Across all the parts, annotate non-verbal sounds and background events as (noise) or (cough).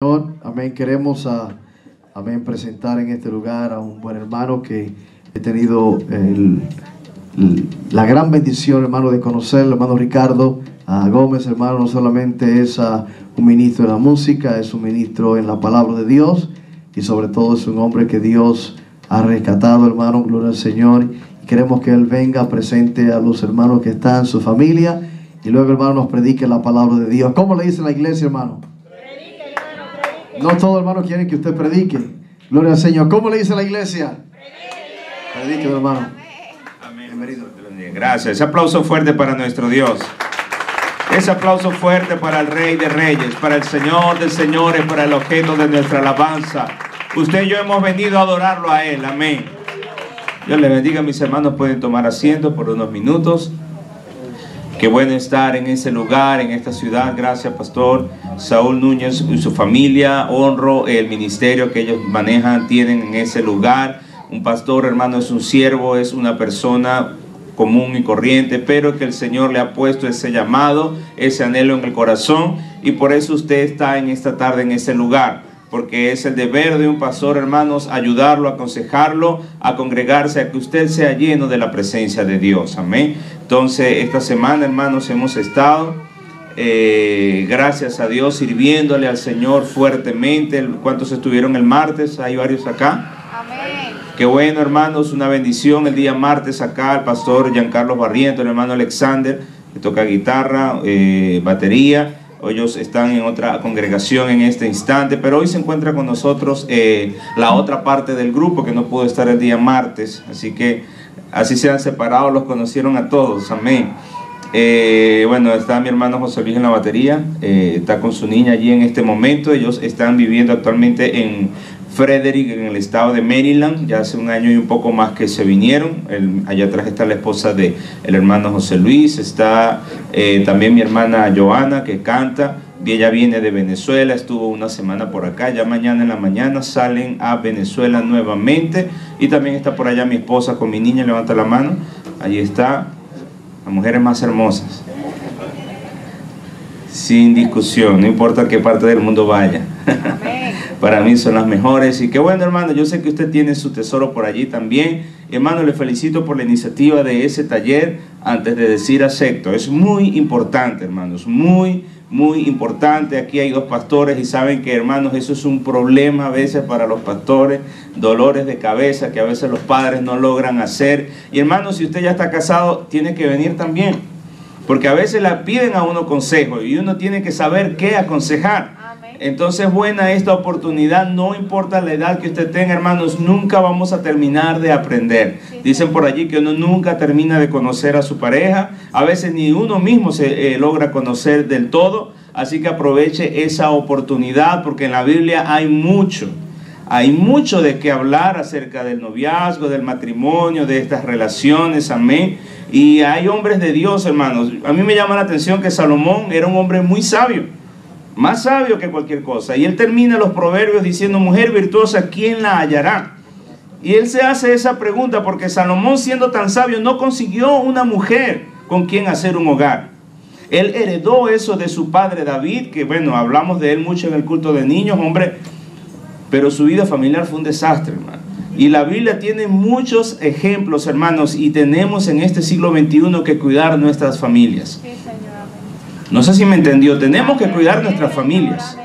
Señor, amén. Queremos a, amén, presentar en este lugar a un buen hermano que he tenido la gran bendición, hermano, de conocerlo, hermano Ricardo a Gómez, hermano, no solamente es ah, un ministro de la música, es un ministro en la palabra de Dios y sobre todo es un hombre que Dios ha rescatado, hermano, gloria al Señor. Queremos que Él venga presente a los hermanos que están, su familia, y luego, hermano, nos predique la palabra de Dios. ¿Cómo le dice la iglesia, hermano? No todos hermanos quieren que usted predique. Gloria al Señor. ¿Cómo le dice la iglesia? Predique, hermano. Bienvenido. Gracias. Ese aplauso fuerte para nuestro Dios. Ese aplauso fuerte para el Rey de Reyes, para el Señor de Señores, para el objeto de nuestra alabanza. Usted y yo hemos venido a adorarlo a Él. Amén. Dios le bendiga, mis hermanos. Pueden tomar asiento por unos minutos. Qué bueno estar en ese lugar, en esta ciudad. Gracias, Pastor Saúl Núñez y su familia. Honro el ministerio que ellos manejan, tienen en ese lugar. Un pastor, hermano, es un siervo, es una persona común y corriente, pero que el Señor le ha puesto ese llamado, ese anhelo en el corazón. Y por eso usted está en esta tarde en ese lugar porque es el deber de un pastor, hermanos, ayudarlo, aconsejarlo, a congregarse, a que usted sea lleno de la presencia de Dios. Amén. Entonces, esta semana, hermanos, hemos estado, eh, gracias a Dios, sirviéndole al Señor fuertemente. ¿Cuántos estuvieron el martes? Hay varios acá. Amén. Qué bueno, hermanos, una bendición el día martes acá, el pastor Giancarlo Barriento, el hermano Alexander, que toca guitarra, eh, batería. Ellos están en otra congregación en este instante, pero hoy se encuentra con nosotros eh, la otra parte del grupo que no pudo estar el día martes, así que así se han separado, los conocieron a todos, amén. Eh, bueno, está mi hermano José Luis en la batería, eh, está con su niña allí en este momento, ellos están viviendo actualmente en Frederick, en el estado de Maryland, ya hace un año y un poco más que se vinieron. Allá atrás está la esposa del el hermano José Luis, está eh, también mi hermana Joana que canta, ella viene de Venezuela, estuvo una semana por acá, ya mañana en la mañana salen a Venezuela nuevamente, y también está por allá mi esposa con mi niña, levanta la mano, allí está, las mujeres más hermosas. Sin discusión, no importa a qué parte del mundo vaya. (laughs) Para mí son las mejores. Y qué bueno, hermano, yo sé que usted tiene su tesoro por allí también. Hermano, le felicito por la iniciativa de ese taller antes de decir acepto. Es muy importante, hermanos, muy, muy importante. Aquí hay dos pastores y saben que, hermanos, eso es un problema a veces para los pastores, dolores de cabeza que a veces los padres no logran hacer. Y, hermanos, si usted ya está casado, tiene que venir también. Porque a veces la piden a uno consejo y uno tiene que saber qué aconsejar. Entonces buena esta oportunidad, no importa la edad que usted tenga, hermanos, nunca vamos a terminar de aprender. Dicen por allí que uno nunca termina de conocer a su pareja, a veces ni uno mismo se eh, logra conocer del todo, así que aproveche esa oportunidad porque en la Biblia hay mucho. Hay mucho de qué hablar acerca del noviazgo, del matrimonio, de estas relaciones, amén. Y hay hombres de Dios, hermanos. A mí me llama la atención que Salomón era un hombre muy sabio más sabio que cualquier cosa. Y él termina los proverbios diciendo, mujer virtuosa, ¿quién la hallará? Y él se hace esa pregunta porque Salomón siendo tan sabio no consiguió una mujer con quien hacer un hogar. Él heredó eso de su padre David, que bueno, hablamos de él mucho en el culto de niños, hombre, pero su vida familiar fue un desastre, hermano. Y la Biblia tiene muchos ejemplos, hermanos, y tenemos en este siglo XXI que cuidar nuestras familias. Sí, Señor. No sé si me entendió. Tenemos que cuidar nuestras familias.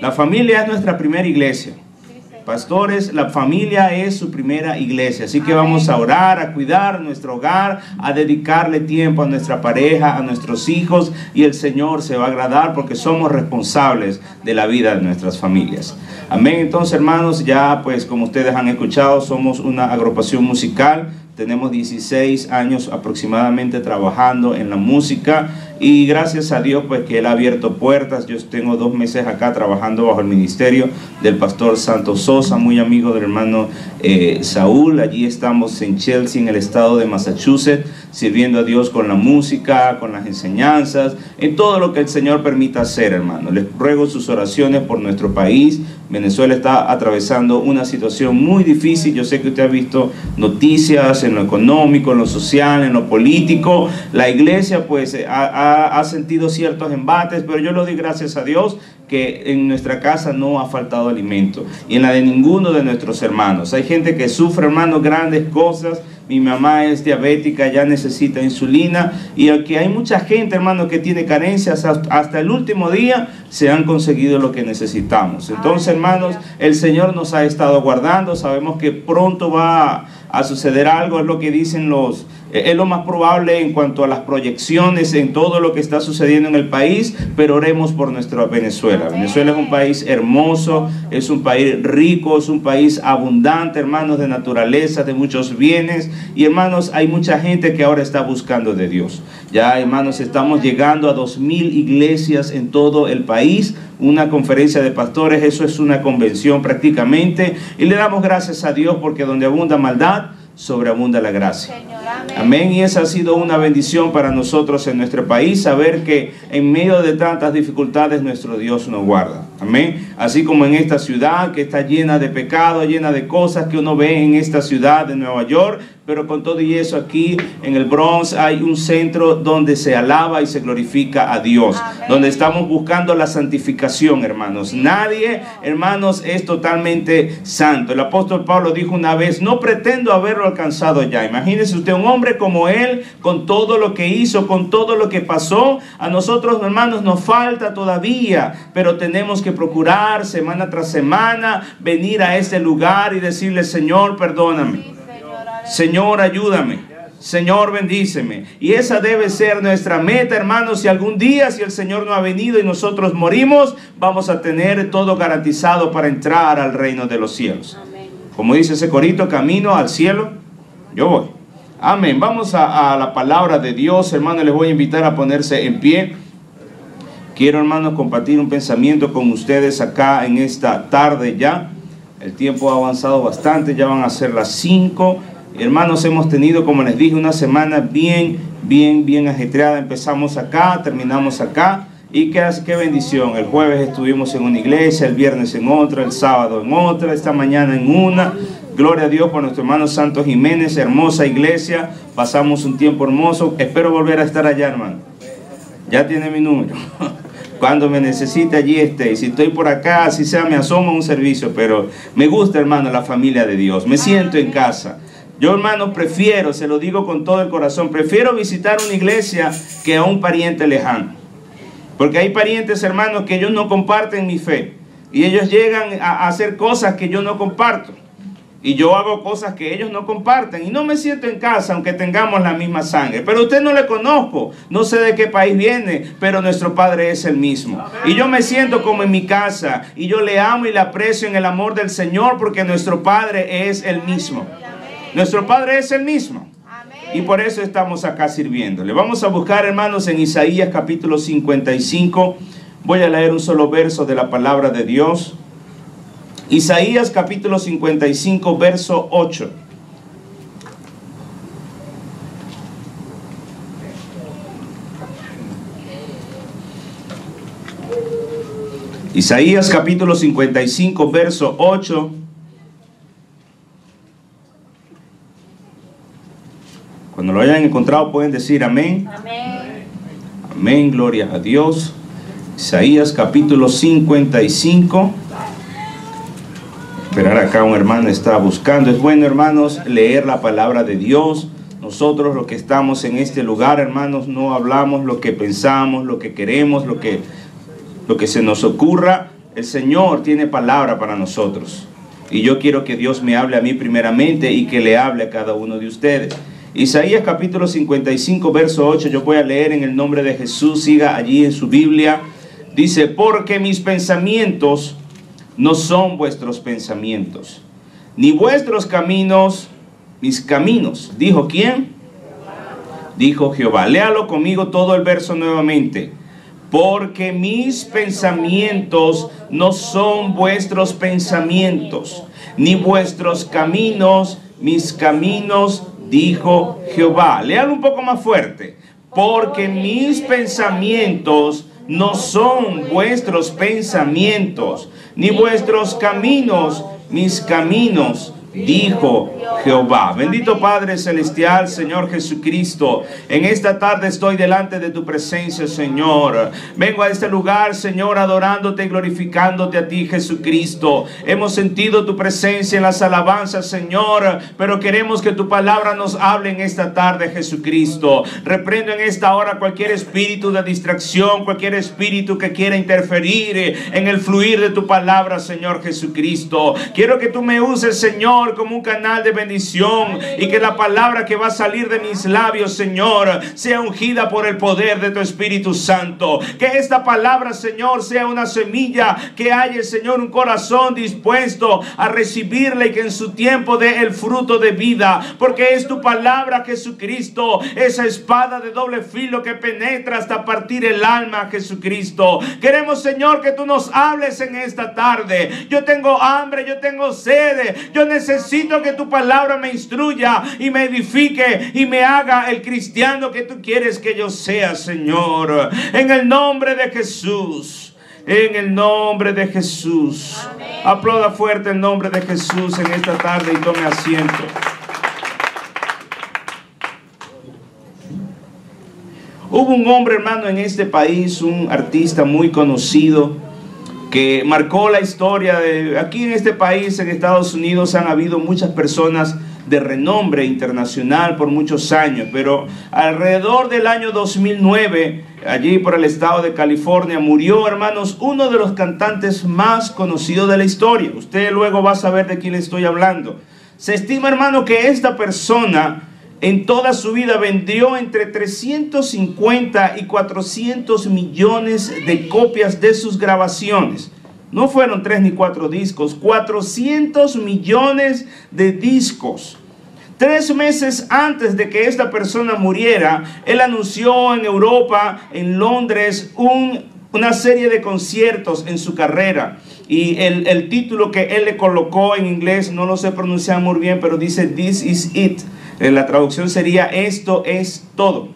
La familia es nuestra primera iglesia. Pastores, la familia es su primera iglesia. Así que vamos a orar, a cuidar nuestro hogar, a dedicarle tiempo a nuestra pareja, a nuestros hijos. Y el Señor se va a agradar porque somos responsables de la vida de nuestras familias. Amén. Entonces, hermanos, ya pues como ustedes han escuchado, somos una agrupación musical. Tenemos 16 años aproximadamente trabajando en la música y gracias a Dios pues que Él ha abierto puertas. Yo tengo dos meses acá trabajando bajo el ministerio del pastor Santos Sosa, muy amigo del hermano eh, Saúl. Allí estamos en Chelsea, en el estado de Massachusetts, sirviendo a Dios con la música, con las enseñanzas, en todo lo que el Señor permita hacer, hermano. Les ruego sus oraciones por nuestro país. Venezuela está atravesando una situación muy difícil. Yo sé que usted ha visto noticias en lo económico, en lo social, en lo político. La iglesia pues ha, sentido ciertos embates, pero yo le doy gracias a Dios que en nuestra casa no ha faltado alimento y en la de ninguno de nuestros hermanos. Hay gente que sufre, hermanos, grandes cosas. Mi mamá es diabética, ya necesita insulina. Y aquí hay mucha gente, hermanos, que tiene carencias. Hasta el último día se han conseguido lo que necesitamos. Entonces, hermanos, el Señor nos ha estado guardando, sabemos que pronto va a suceder algo, es lo que dicen los es lo más probable en cuanto a las proyecciones en todo lo que está sucediendo en el país, pero oremos por nuestra Venezuela. Venezuela es un país hermoso, es un país rico, es un país abundante, hermanos, de naturaleza, de muchos bienes. Y hermanos, hay mucha gente que ahora está buscando de Dios. Ya, hermanos, estamos llegando a dos mil iglesias en todo el país una conferencia de pastores, eso es una convención prácticamente. Y le damos gracias a Dios porque donde abunda maldad, sobreabunda la gracia. Amén. Y esa ha sido una bendición para nosotros en nuestro país, saber que en medio de tantas dificultades nuestro Dios nos guarda. Amén. Así como en esta ciudad que está llena de pecado, llena de cosas que uno ve en esta ciudad de Nueva York, pero con todo y eso aquí en el Bronx hay un centro donde se alaba y se glorifica a Dios, donde estamos buscando la santificación, hermanos. Nadie, hermanos, es totalmente santo. El apóstol Pablo dijo una vez, no pretendo haberlo alcanzado ya. Imagínese usted un hombre como él, con todo lo que hizo, con todo lo que pasó. A nosotros, hermanos, nos falta todavía, pero tenemos que procurar semana tras semana venir a ese lugar y decirle, Señor, perdóname. Señor, ayúdame. Señor, bendíceme. Y esa debe ser nuestra meta, hermanos. Si algún día, si el Señor no ha venido y nosotros morimos, vamos a tener todo garantizado para entrar al reino de los cielos. Como dice ese corito, camino al cielo, yo voy. Amén. Vamos a, la palabra de Dios, hermanos. Les voy a invitar a ponerse en pie. Quiero, hermanos, compartir un pensamiento con ustedes acá en esta tarde ya. El tiempo ha avanzado bastante, ya van a ser las 5 Hermanos, hemos tenido, como les dije, una semana bien, bien, bien ajetreada. Empezamos acá, terminamos acá. Y qué, qué bendición. El jueves estuvimos en una iglesia, el viernes en otra, el sábado en otra, esta mañana en una. Gloria a Dios por nuestro hermano Santos Jiménez, hermosa iglesia. Pasamos un tiempo hermoso. Espero volver a estar allá, hermano. Ya tiene mi número. (laughs) Cuando me necesite allí esté. Si estoy por acá, así sea, me asomo a un servicio. Pero me gusta, hermano, la familia de Dios. Me siento en casa. Yo, hermano, prefiero, se lo digo con todo el corazón, prefiero visitar una iglesia que a un pariente lejano. Porque hay parientes, hermanos, que ellos no comparten mi fe. Y ellos llegan a hacer cosas que yo no comparto. Y yo hago cosas que ellos no comparten. Y no me siento en casa, aunque tengamos la misma sangre. Pero usted no le conozco. No sé de qué país viene, pero nuestro Padre es el mismo. Y yo me siento como en mi casa. Y yo le amo y le aprecio en el amor del Señor porque nuestro Padre es el mismo. Nuestro Padre es el mismo. Y por eso estamos acá sirviéndole. Vamos a buscar, hermanos, en Isaías capítulo 55. Voy a leer un solo verso de la palabra de Dios. Isaías capítulo 55, verso 8. Isaías capítulo 55, verso 8 Cuando lo hayan encontrado pueden decir amén. Amén. Amén, gloria a Dios. Isaías capítulo 55. Esperar acá un hermano está buscando. Es bueno, hermanos, leer la palabra de Dios. Nosotros los que estamos en este lugar, hermanos, no hablamos lo que pensamos, lo que queremos, lo que, lo que se nos ocurra. El Señor tiene palabra para nosotros. Y yo quiero que Dios me hable a mí primeramente y que le hable a cada uno de ustedes. Isaías capítulo 55, verso 8, yo voy a leer en el nombre de Jesús, siga allí en su Biblia. Dice, porque mis pensamientos no son vuestros pensamientos, ni vuestros caminos mis caminos. ¿Dijo quién? Dijo Jehová. Léalo conmigo todo el verso nuevamente. Porque mis pensamientos no son vuestros pensamientos, ni vuestros caminos mis caminos dijo Jehová. Lean un poco más fuerte. Porque mis pensamientos no son vuestros pensamientos, ni vuestros caminos mis caminos, dijo Jehová. Bendito Padre Celestial, Señor Jesucristo. En esta tarde estoy delante de tu presencia, Señor. Vengo a este lugar, Señor, adorándote y glorificándote a ti, Jesucristo. Hemos sentido tu presencia en las alabanzas, Señor, pero queremos que tu palabra nos hable en esta tarde, Jesucristo. Reprendo en esta hora cualquier espíritu de distracción, cualquier espíritu que quiera interferir en el fluir de tu palabra, Señor Jesucristo. Quiero que tú me uses, Señor, como un canal de bendición y que la palabra que va a salir de mis labios, Señor, sea ungida por el poder de tu Espíritu Santo. Que esta palabra, Señor, sea una semilla que haya, Señor, un corazón dispuesto a recibirla y que en su tiempo dé el fruto de vida. Porque es tu palabra, Jesucristo, esa espada de doble filo que penetra hasta partir el alma, Jesucristo. Queremos, Señor, que tú nos hables en esta tarde. Yo tengo hambre, yo tengo sed, yo necesito que tu palabra me instruya y me edifique y me haga el cristiano que tú quieres que yo sea, Señor. En el nombre de Jesús. En el nombre de Jesús. Aplauda fuerte el nombre de Jesús en esta tarde y tome asiento. Hubo un hombre, hermano, en este país, un artista muy conocido, que marcó la historia de... Aquí en este país, en Estados Unidos, han habido muchas personas de renombre internacional por muchos años, pero alrededor del año 2009, allí por el estado de California, murió, hermanos, uno de los cantantes más conocidos de la historia. Usted luego va a saber de quién estoy hablando. Se estima, hermano, que esta persona en toda su vida vendió entre 350 y 400 millones de copias de sus grabaciones. No fueron tres ni cuatro discos, 400 millones de discos. Tres meses antes de que esta persona muriera, él anunció en Europa, en Londres, una serie de conciertos en su carrera. Y el, el título que él le colocó en inglés, no lo sé pronunciar muy bien, pero dice This is it. Eh, la traducción sería esto es todo.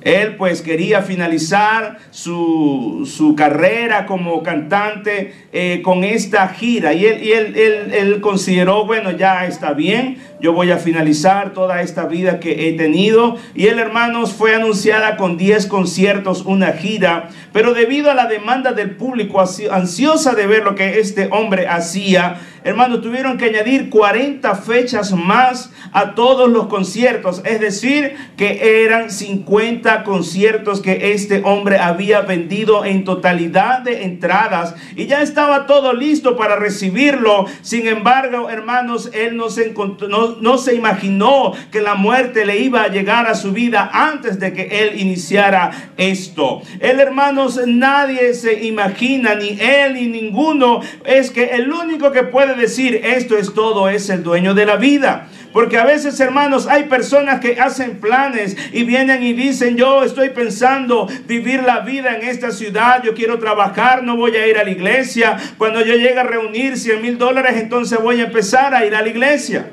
Él pues quería finalizar su, su carrera como cantante eh, con esta gira y, él, y él, él, él, consideró, bueno, ya está bien, yo voy a finalizar toda esta vida que he tenido. Y él, hermanos, fue anunciada con 10 conciertos, una gira, pero debido a la demanda del público ansiosa de ver lo que este hombre hacía, hermanos, tuvieron que añadir 40 fechas más a todos los conciertos, es decir, que eran 50 conciertos que este hombre había vendido en totalidad de entradas y ya estaba todo listo para recibirlo. Sin embargo, hermanos, él no se encontró, no, no se imaginó que la muerte le iba a llegar a su vida antes de que él iniciara esto. Él, hermanos, nadie se imagina, ni él ni ninguno, es que el único que puede decir esto es todo es el dueño de la vida. Porque a veces, hermanos, hay personas que hacen planes y vienen y dicen, yo estoy pensando vivir la vida en esta ciudad, yo quiero trabajar, no voy a ir a la iglesia. Cuando yo llegue a reunir 100 mil dólares, entonces voy a empezar a ir a la iglesia.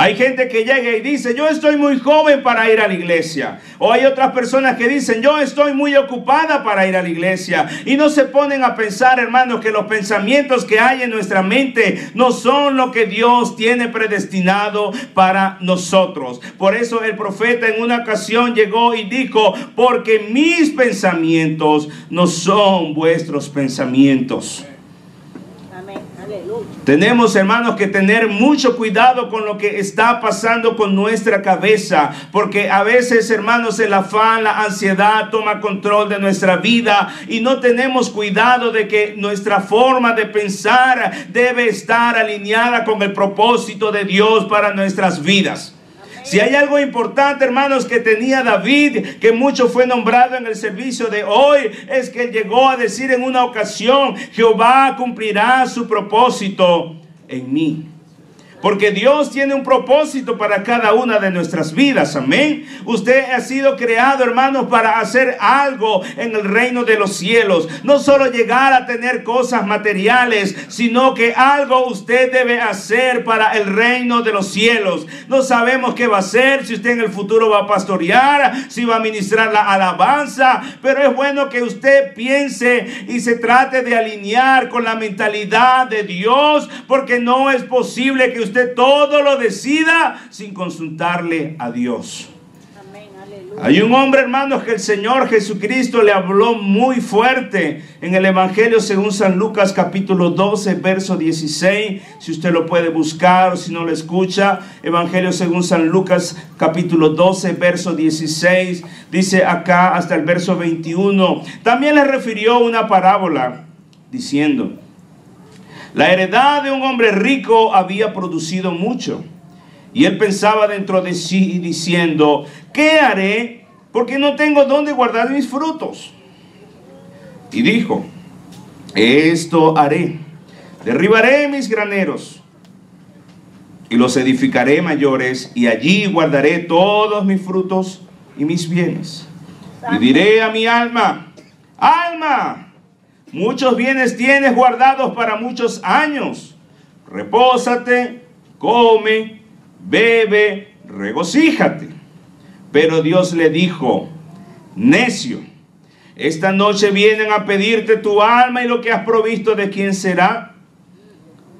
Hay gente que llega y dice, yo estoy muy joven para ir a la iglesia. O hay otras personas que dicen, yo estoy muy ocupada para ir a la iglesia. Y no se ponen a pensar, hermanos, que los pensamientos que hay en nuestra mente no son lo que Dios tiene predestinado para nosotros. Por eso el profeta en una ocasión llegó y dijo, porque mis pensamientos no son vuestros pensamientos. Tenemos, hermanos, que tener mucho cuidado con lo que está pasando con nuestra cabeza, porque a veces, hermanos, el afán, la ansiedad toma control de nuestra vida y no tenemos cuidado de que nuestra forma de pensar debe estar alineada con el propósito de Dios para nuestras vidas. Si hay algo importante, hermanos, que tenía David, que mucho fue nombrado en el servicio de hoy, es que él llegó a decir en una ocasión, Jehová cumplirá su propósito en mí. Porque Dios tiene un propósito para cada una de nuestras vidas. Amén. Usted ha sido creado, hermanos, para hacer algo en el reino de los cielos. No solo llegar a tener cosas materiales, sino que algo usted debe hacer para el reino de los cielos. No sabemos qué va a hacer, si usted en el futuro va a pastorear, si va a ministrar la alabanza, pero es bueno que usted piense y se trate de alinear con la mentalidad de Dios, porque no es posible que usted todo lo decida sin consultarle a Dios. Amén. Hay un hombre, hermanos, que el Señor Jesucristo le habló muy fuerte en el Evangelio según San Lucas capítulo 12, verso 16. Si usted lo puede buscar o si no lo escucha, Evangelio según San Lucas capítulo 12, verso 16. Dice acá hasta el verso 21. También le refirió una parábola diciendo, la heredad de un hombre rico había producido mucho. Y él pensaba dentro de sí diciendo, ¿qué haré? Porque no tengo dónde guardar mis frutos. Y dijo, esto haré. Derribaré mis graneros y los edificaré mayores y allí guardaré todos mis frutos y mis bienes. Y diré a mi alma, alma, muchos bienes tienes guardados para muchos años. Repósate, come, bebe, regocíjate. Pero Dios le dijo, necio, esta noche vienen a pedirte tu alma y lo que has provisto de quién será.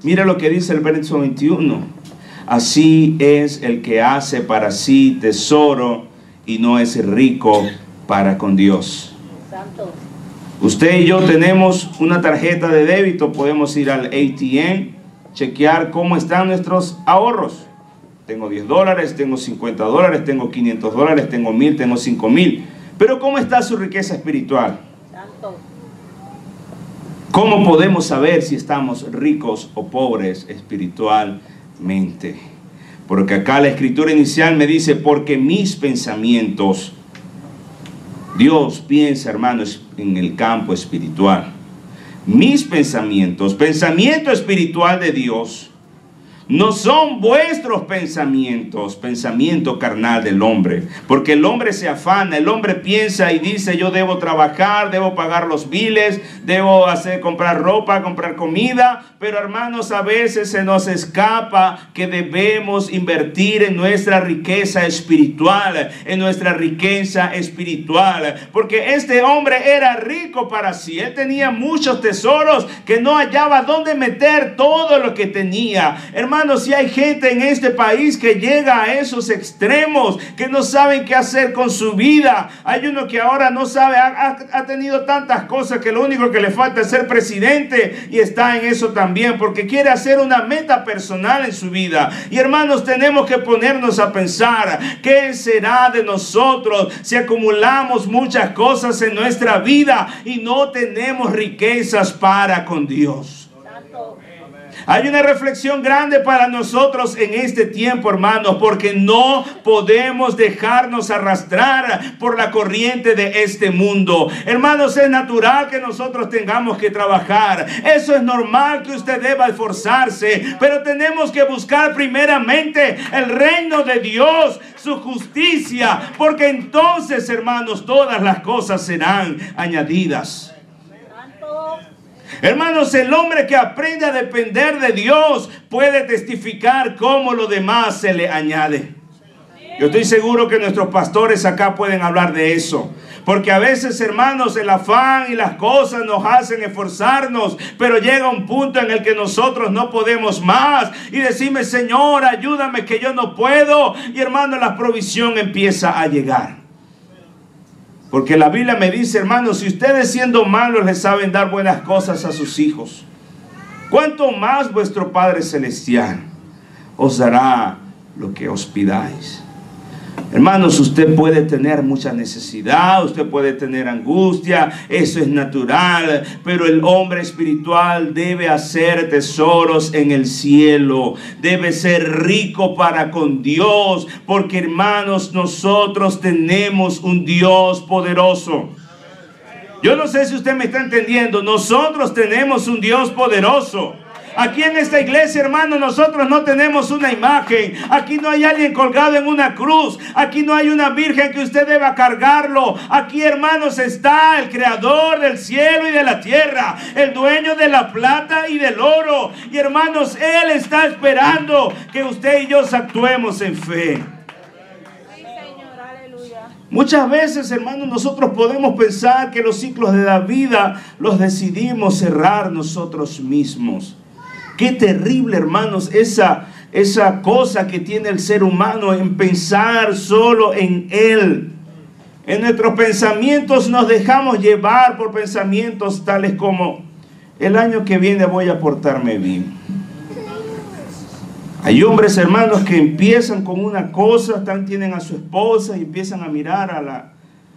Mira lo que dice el verso 21. Así es el que hace para sí tesoro y no es rico para con Dios. Santo. Usted y yo tenemos una tarjeta de débito, podemos ir al ATM, chequear cómo están nuestros ahorros. Tengo 10 dólares, tengo 50 dólares, tengo 500 dólares, tengo 1000, tengo 5000. Pero ¿cómo está su riqueza espiritual? ¿Cómo podemos saber si estamos ricos o pobres espiritualmente? Porque acá la escritura inicial me dice, porque mis pensamientos, Dios piensa, hermanos, en el campo espiritual. Mis pensamientos, pensamiento espiritual de Dios, no son vuestros pensamientos, pensamiento carnal del hombre. Porque el hombre se afana, el hombre piensa y dice, yo debo trabajar, debo pagar los biles, debo hacer comprar ropa, comprar comida. Pero hermanos, a veces se nos escapa que debemos invertir en nuestra riqueza espiritual, en nuestra riqueza espiritual. Porque este hombre era rico para sí, él tenía muchos tesoros que no hallaba dónde meter todo lo que tenía. Hermanos, si hay gente en este país que llega a esos extremos, que no saben qué hacer con su vida. Hay uno que ahora no sabe, ha- ha tenido tantas cosas que lo único que le falta es ser presidente y está en eso también, porque quiere hacer una meta personal en su vida. Y hermanos, tenemos que ponernos a pensar, ¿qué será de nosotros si acumulamos muchas cosas en nuestra vida y no tenemos riquezas para con Dios? Hay una reflexión grande para nosotros en este tiempo, hermanos, porque no podemos dejarnos arrastrar por la corriente de este mundo. Hermanos, es natural que nosotros tengamos que trabajar. Eso es normal que usted deba esforzarse, pero tenemos que buscar primeramente el reino de Dios, su justicia, porque entonces, hermanos, todas las cosas serán añadidas. Hermanos, el hombre que aprende a depender de Dios puede testificar cómo lo demás se le añade. Yo estoy seguro que nuestros pastores acá pueden hablar de eso. Porque a veces, hermanos, el afán y las cosas nos hacen esforzarnos, pero llega un punto en el que nosotros no podemos más y decimos, Señor, ayúdame que yo no puedo. Y hermano, la provisión empieza a llegar. Porque la Biblia me dice, hermanos, si ustedes siendo malos les saben dar buenas cosas a sus hijos, ¿cuánto más vuestro Padre Celestial os dará lo que os pidáis? Hermanos, usted puede tener mucha necesidad, usted puede tener angustia, eso es natural, pero el hombre espiritual debe hacer tesoros en el cielo, debe ser rico para con Dios, porque hermanos, nosotros tenemos un Dios poderoso. Yo no sé si usted me está entendiendo, nosotros tenemos un Dios poderoso. Aquí en esta iglesia, hermano, nosotros no tenemos una imagen. Aquí no hay alguien colgado en una cruz. Aquí no hay una virgen que usted deba cargarlo. Aquí, hermanos, está el creador del cielo y de la tierra, el dueño de la plata y del oro. Y hermanos, Él está esperando que usted y yo actuemos en fe. Muchas veces, hermanos, nosotros podemos pensar que los ciclos de la vida los decidimos cerrar nosotros mismos. Qué terrible, hermanos, esa, esa cosa que tiene el ser humano en pensar solo en él. En nuestros pensamientos nos dejamos llevar por pensamientos tales como, el año que viene voy a portarme bien. Hay hombres, hermanos, que empiezan con una cosa, están, tienen a su esposa y empiezan a mirar a la,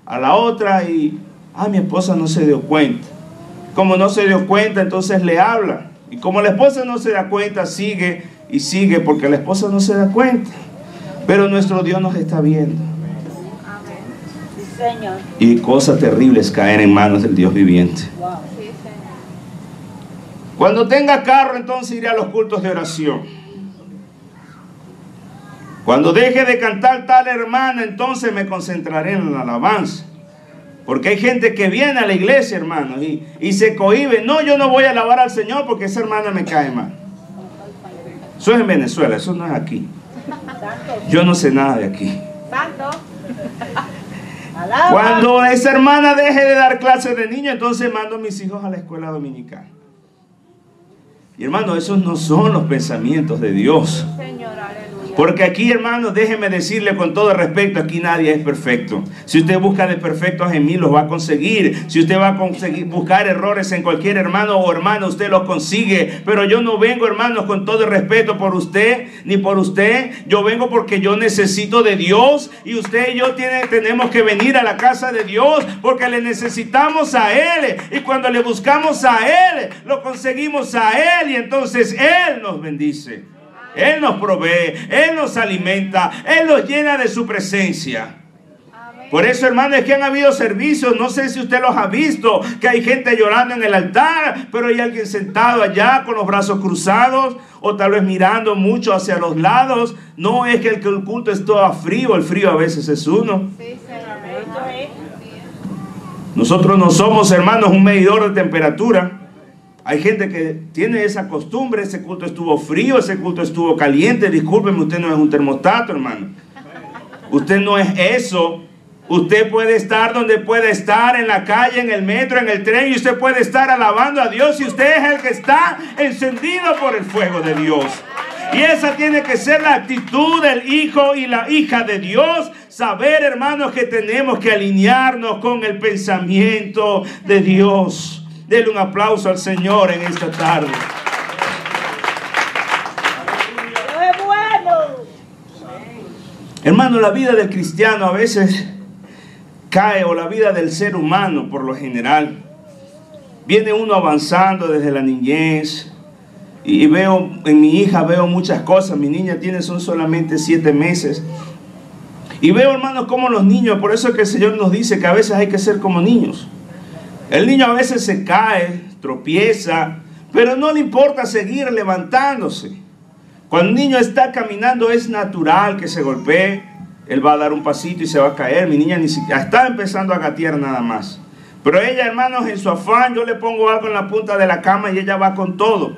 a la otra y, ah, mi esposa no se dio cuenta. Como no se dio cuenta, entonces le habla. Y como la esposa no se da cuenta, sigue y sigue porque la esposa no se da cuenta. Pero nuestro Dios nos está viendo. Y cosas terribles caen en manos del Dios viviente. Cuando tenga carro, entonces iré a los cultos de oración. Cuando deje de cantar tal hermana, entonces me concentraré en la alabanza. Porque hay gente que viene a la iglesia, hermanos, y, y se cohibe. No, yo no voy a alabar al Señor porque esa hermana me cae mal. Eso es en Venezuela, eso no es aquí. Yo no sé nada de aquí. Santo. (laughs) Cuando esa hermana deje de dar clases de niños, entonces mando a mis hijos a la escuela dominical. Y hermano, esos no son los pensamientos de Dios. Señor, aleluya. Porque aquí, hermanos, déjeme decirle con todo respeto, aquí nadie es perfecto. Si usted busca de perfectos en mí, los va a conseguir. Si usted va a buscar errores en cualquier hermano o hermana, usted los consigue. Pero yo no vengo, hermanos, con todo respeto por usted ni por usted. Yo vengo porque yo necesito de Dios y usted y yo tenemos que venir a la casa de Dios porque le necesitamos a Él. Y cuando le buscamos a Él, lo conseguimos a Él y entonces Él nos bendice. Él nos provee, Él nos alimenta, Él nos llena de su presencia. Por eso, hermano, es que han habido servicios, no sé si usted los ha visto, que hay gente llorando en el altar, pero hay alguien sentado allá con los brazos cruzados o tal vez mirando mucho hacia los lados. No es que el, culto es todo frío, el frío a veces es uno. Nosotros no somos, hermanos, un medidor de temperatura. Hay gente que tiene esa costumbre, ese culto estuvo frío, ese culto estuvo caliente. Discúlpeme, usted no es un termostato, hermano. Usted no es eso. Usted puede estar donde puede estar, en la calle, en el metro, en el tren, y usted puede estar alabando a Dios y usted es el que está encendido por el fuego de Dios. Y esa tiene que ser la actitud del hijo y la hija de Dios. Saber, hermanos, que tenemos que alinearnos con el pensamiento de Dios. Denle un aplauso al Señor en esta tarde. Dios es bueno. Hermano, la vida del cristiano a veces cae, o la vida del ser humano por lo general. Viene uno avanzando desde la niñez. Y veo, en mi hija veo muchas cosas. Mi niña tiene son solamente siete meses. Y veo, hermanos, como los niños, por eso es que el Señor nos dice que a veces hay que ser como niños. El niño a veces se cae, tropieza, pero no le importa seguir levantándose. Cuando un niño está caminando es natural que se golpee. Él va a dar un pasito y se va a caer. Mi niña ni siquiera está empezando a gatear nada más. Pero ella, hermanos, en su afán, yo le pongo algo en la punta de la cama y ella va con todo.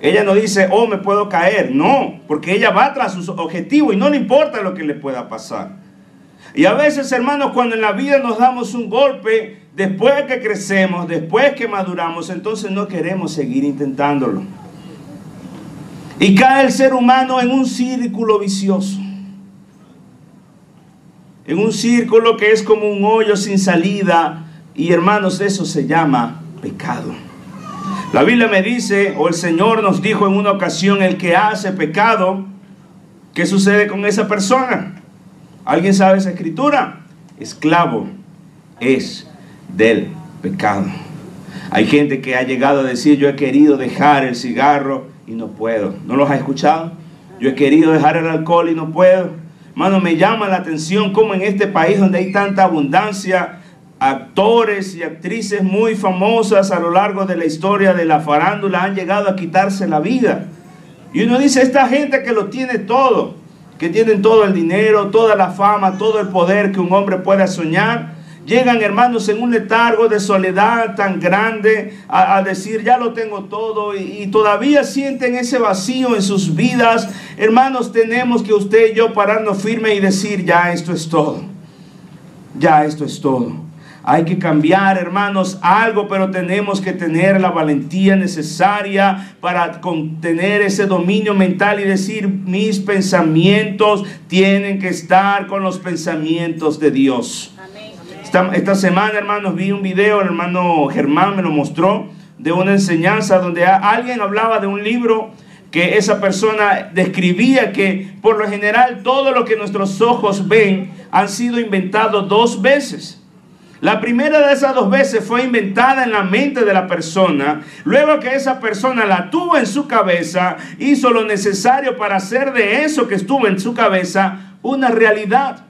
Ella no dice, oh, me puedo caer. No, porque ella va tras su objetivo y no le importa lo que le pueda pasar. Y a veces, hermanos, cuando en la vida nos damos un golpe, después que crecemos, después que maduramos, entonces no queremos seguir intentándolo. Y cae el ser humano en un círculo vicioso. En un círculo que es como un hoyo sin salida. Y hermanos, eso se llama pecado. La Biblia me dice, o el Señor nos dijo en una ocasión, el que hace pecado, ¿qué sucede con esa persona? ¿Alguien sabe esa escritura? Esclavo es del pecado. Hay gente que ha llegado a decir, yo he querido dejar el cigarro y no puedo. ¿No los ha escuchado? Yo he querido dejar el alcohol y no puedo. Hermano, me llama la atención cómo en este país donde hay tanta abundancia, actores y actrices muy famosas a lo largo de la historia de la farándula han llegado a quitarse la vida. Y uno dice, esta gente que lo tiene todo, que tienen todo el dinero, toda la fama, todo el poder que un hombre pueda soñar, llegan hermanos en un letargo de soledad tan grande a, decir, ya lo tengo todo y, y todavía sienten ese vacío en sus vidas. Hermanos, tenemos que usted y yo pararnos firme y decir, ya esto es todo. Ya esto es todo. Hay que cambiar, hermanos, algo, pero tenemos que tener la valentía necesaria para contener ese dominio mental y decir, mis pensamientos tienen que estar con los pensamientos de Dios. Esta, semana, hermanos, vi un video, el hermano Germán me lo mostró, de una enseñanza donde alguien hablaba de un libro que esa persona describía que por lo general todo lo que nuestros ojos ven han sido inventados dos veces. La primera de esas dos veces fue inventada en la mente de la persona. Luego que esa persona la tuvo en su cabeza, hizo lo necesario para hacer de eso que estuvo en su cabeza una realidad.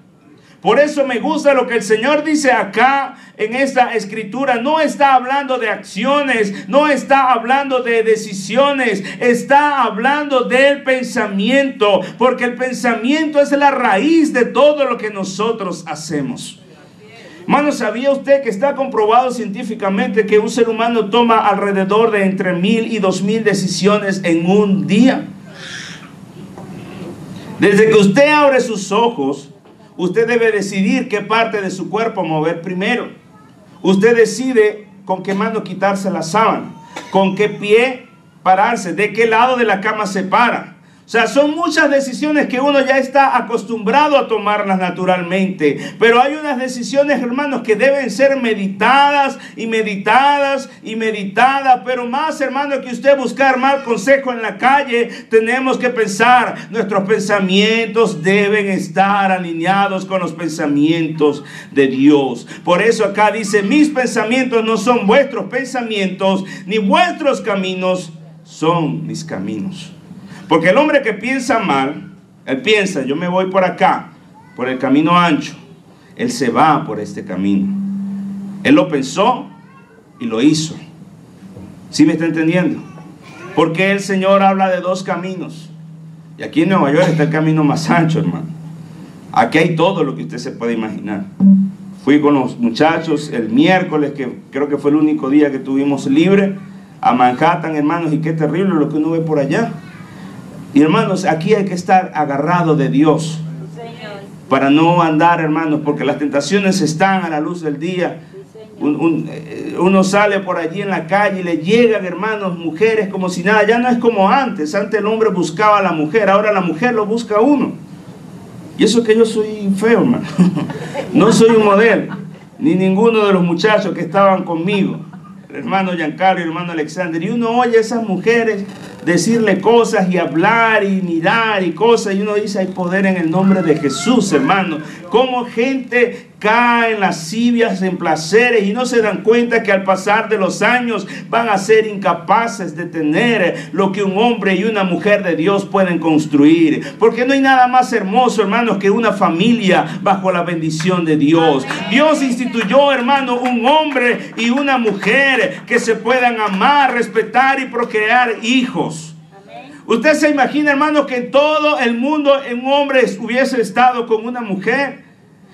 Por eso me gusta lo que el Señor dice acá en esta escritura. No está hablando de acciones, no está hablando de decisiones, está hablando del pensamiento, porque el pensamiento es la raíz de todo lo que nosotros hacemos. Hermano, ¿sabía usted que está comprobado científicamente que un ser humano toma alrededor de entre mil y dos mil decisiones en un día? Desde que usted abre sus ojos, usted debe decidir qué parte de su cuerpo mover primero. Usted decide con qué mano quitarse la sábana, con qué pie pararse, de qué lado de la cama se para. O sea, son muchas decisiones que uno ya está acostumbrado a tomarlas naturalmente. Pero hay unas decisiones, hermanos, que deben ser meditadas y meditadas y meditadas. Pero más, hermano, que usted buscar mal consejo en la calle, tenemos que pensar, nuestros pensamientos deben estar alineados con los pensamientos de Dios. Por eso acá dice, mis pensamientos no son vuestros pensamientos, ni vuestros caminos son mis caminos. Porque el hombre que piensa mal, él piensa, yo me voy por acá, por el camino ancho. Él se va por este camino. Él lo pensó y lo hizo. ¿Sí me está entendiendo? Porque el Señor habla de dos caminos. Y aquí en Nueva York está el camino más ancho, hermano. Aquí hay todo lo que usted se puede imaginar. Fui con los muchachos el miércoles, que creo que fue el único día que tuvimos libre, a Manhattan, hermanos, y qué terrible lo que uno ve por allá. Y hermanos, aquí hay que estar agarrado de Dios para no andar, hermanos, porque las tentaciones están a la luz del día. Eh, uno sale por allí en la calle y le llegan, hermanos, mujeres como si nada. Ya no es como antes. Antes el hombre buscaba a la mujer, ahora la mujer lo busca a uno. Y eso que yo soy feo, hermano. (laughs) No soy un modelo, ni ninguno de los muchachos que estaban conmigo. El hermano Giancarlo y el hermano Alexander. Y uno oye a esas mujeres decirle cosas y hablar y mirar y cosas. Y uno dice, hay poder en el nombre de Jesús, hermano. Como gente cae en lascivias, en placeres y no se dan cuenta que al pasar de los años van a ser incapaces de tener lo que un hombre y una mujer de Dios pueden construir. Porque no hay nada más hermoso, hermanos, que una familia bajo la bendición de Dios. Dios instituyó, hermano, un hombre y una mujer que se puedan amar, respetar y procrear hijos. Usted se imagina, hermano, que en todo el mundo un hombre hubiese estado con una mujer.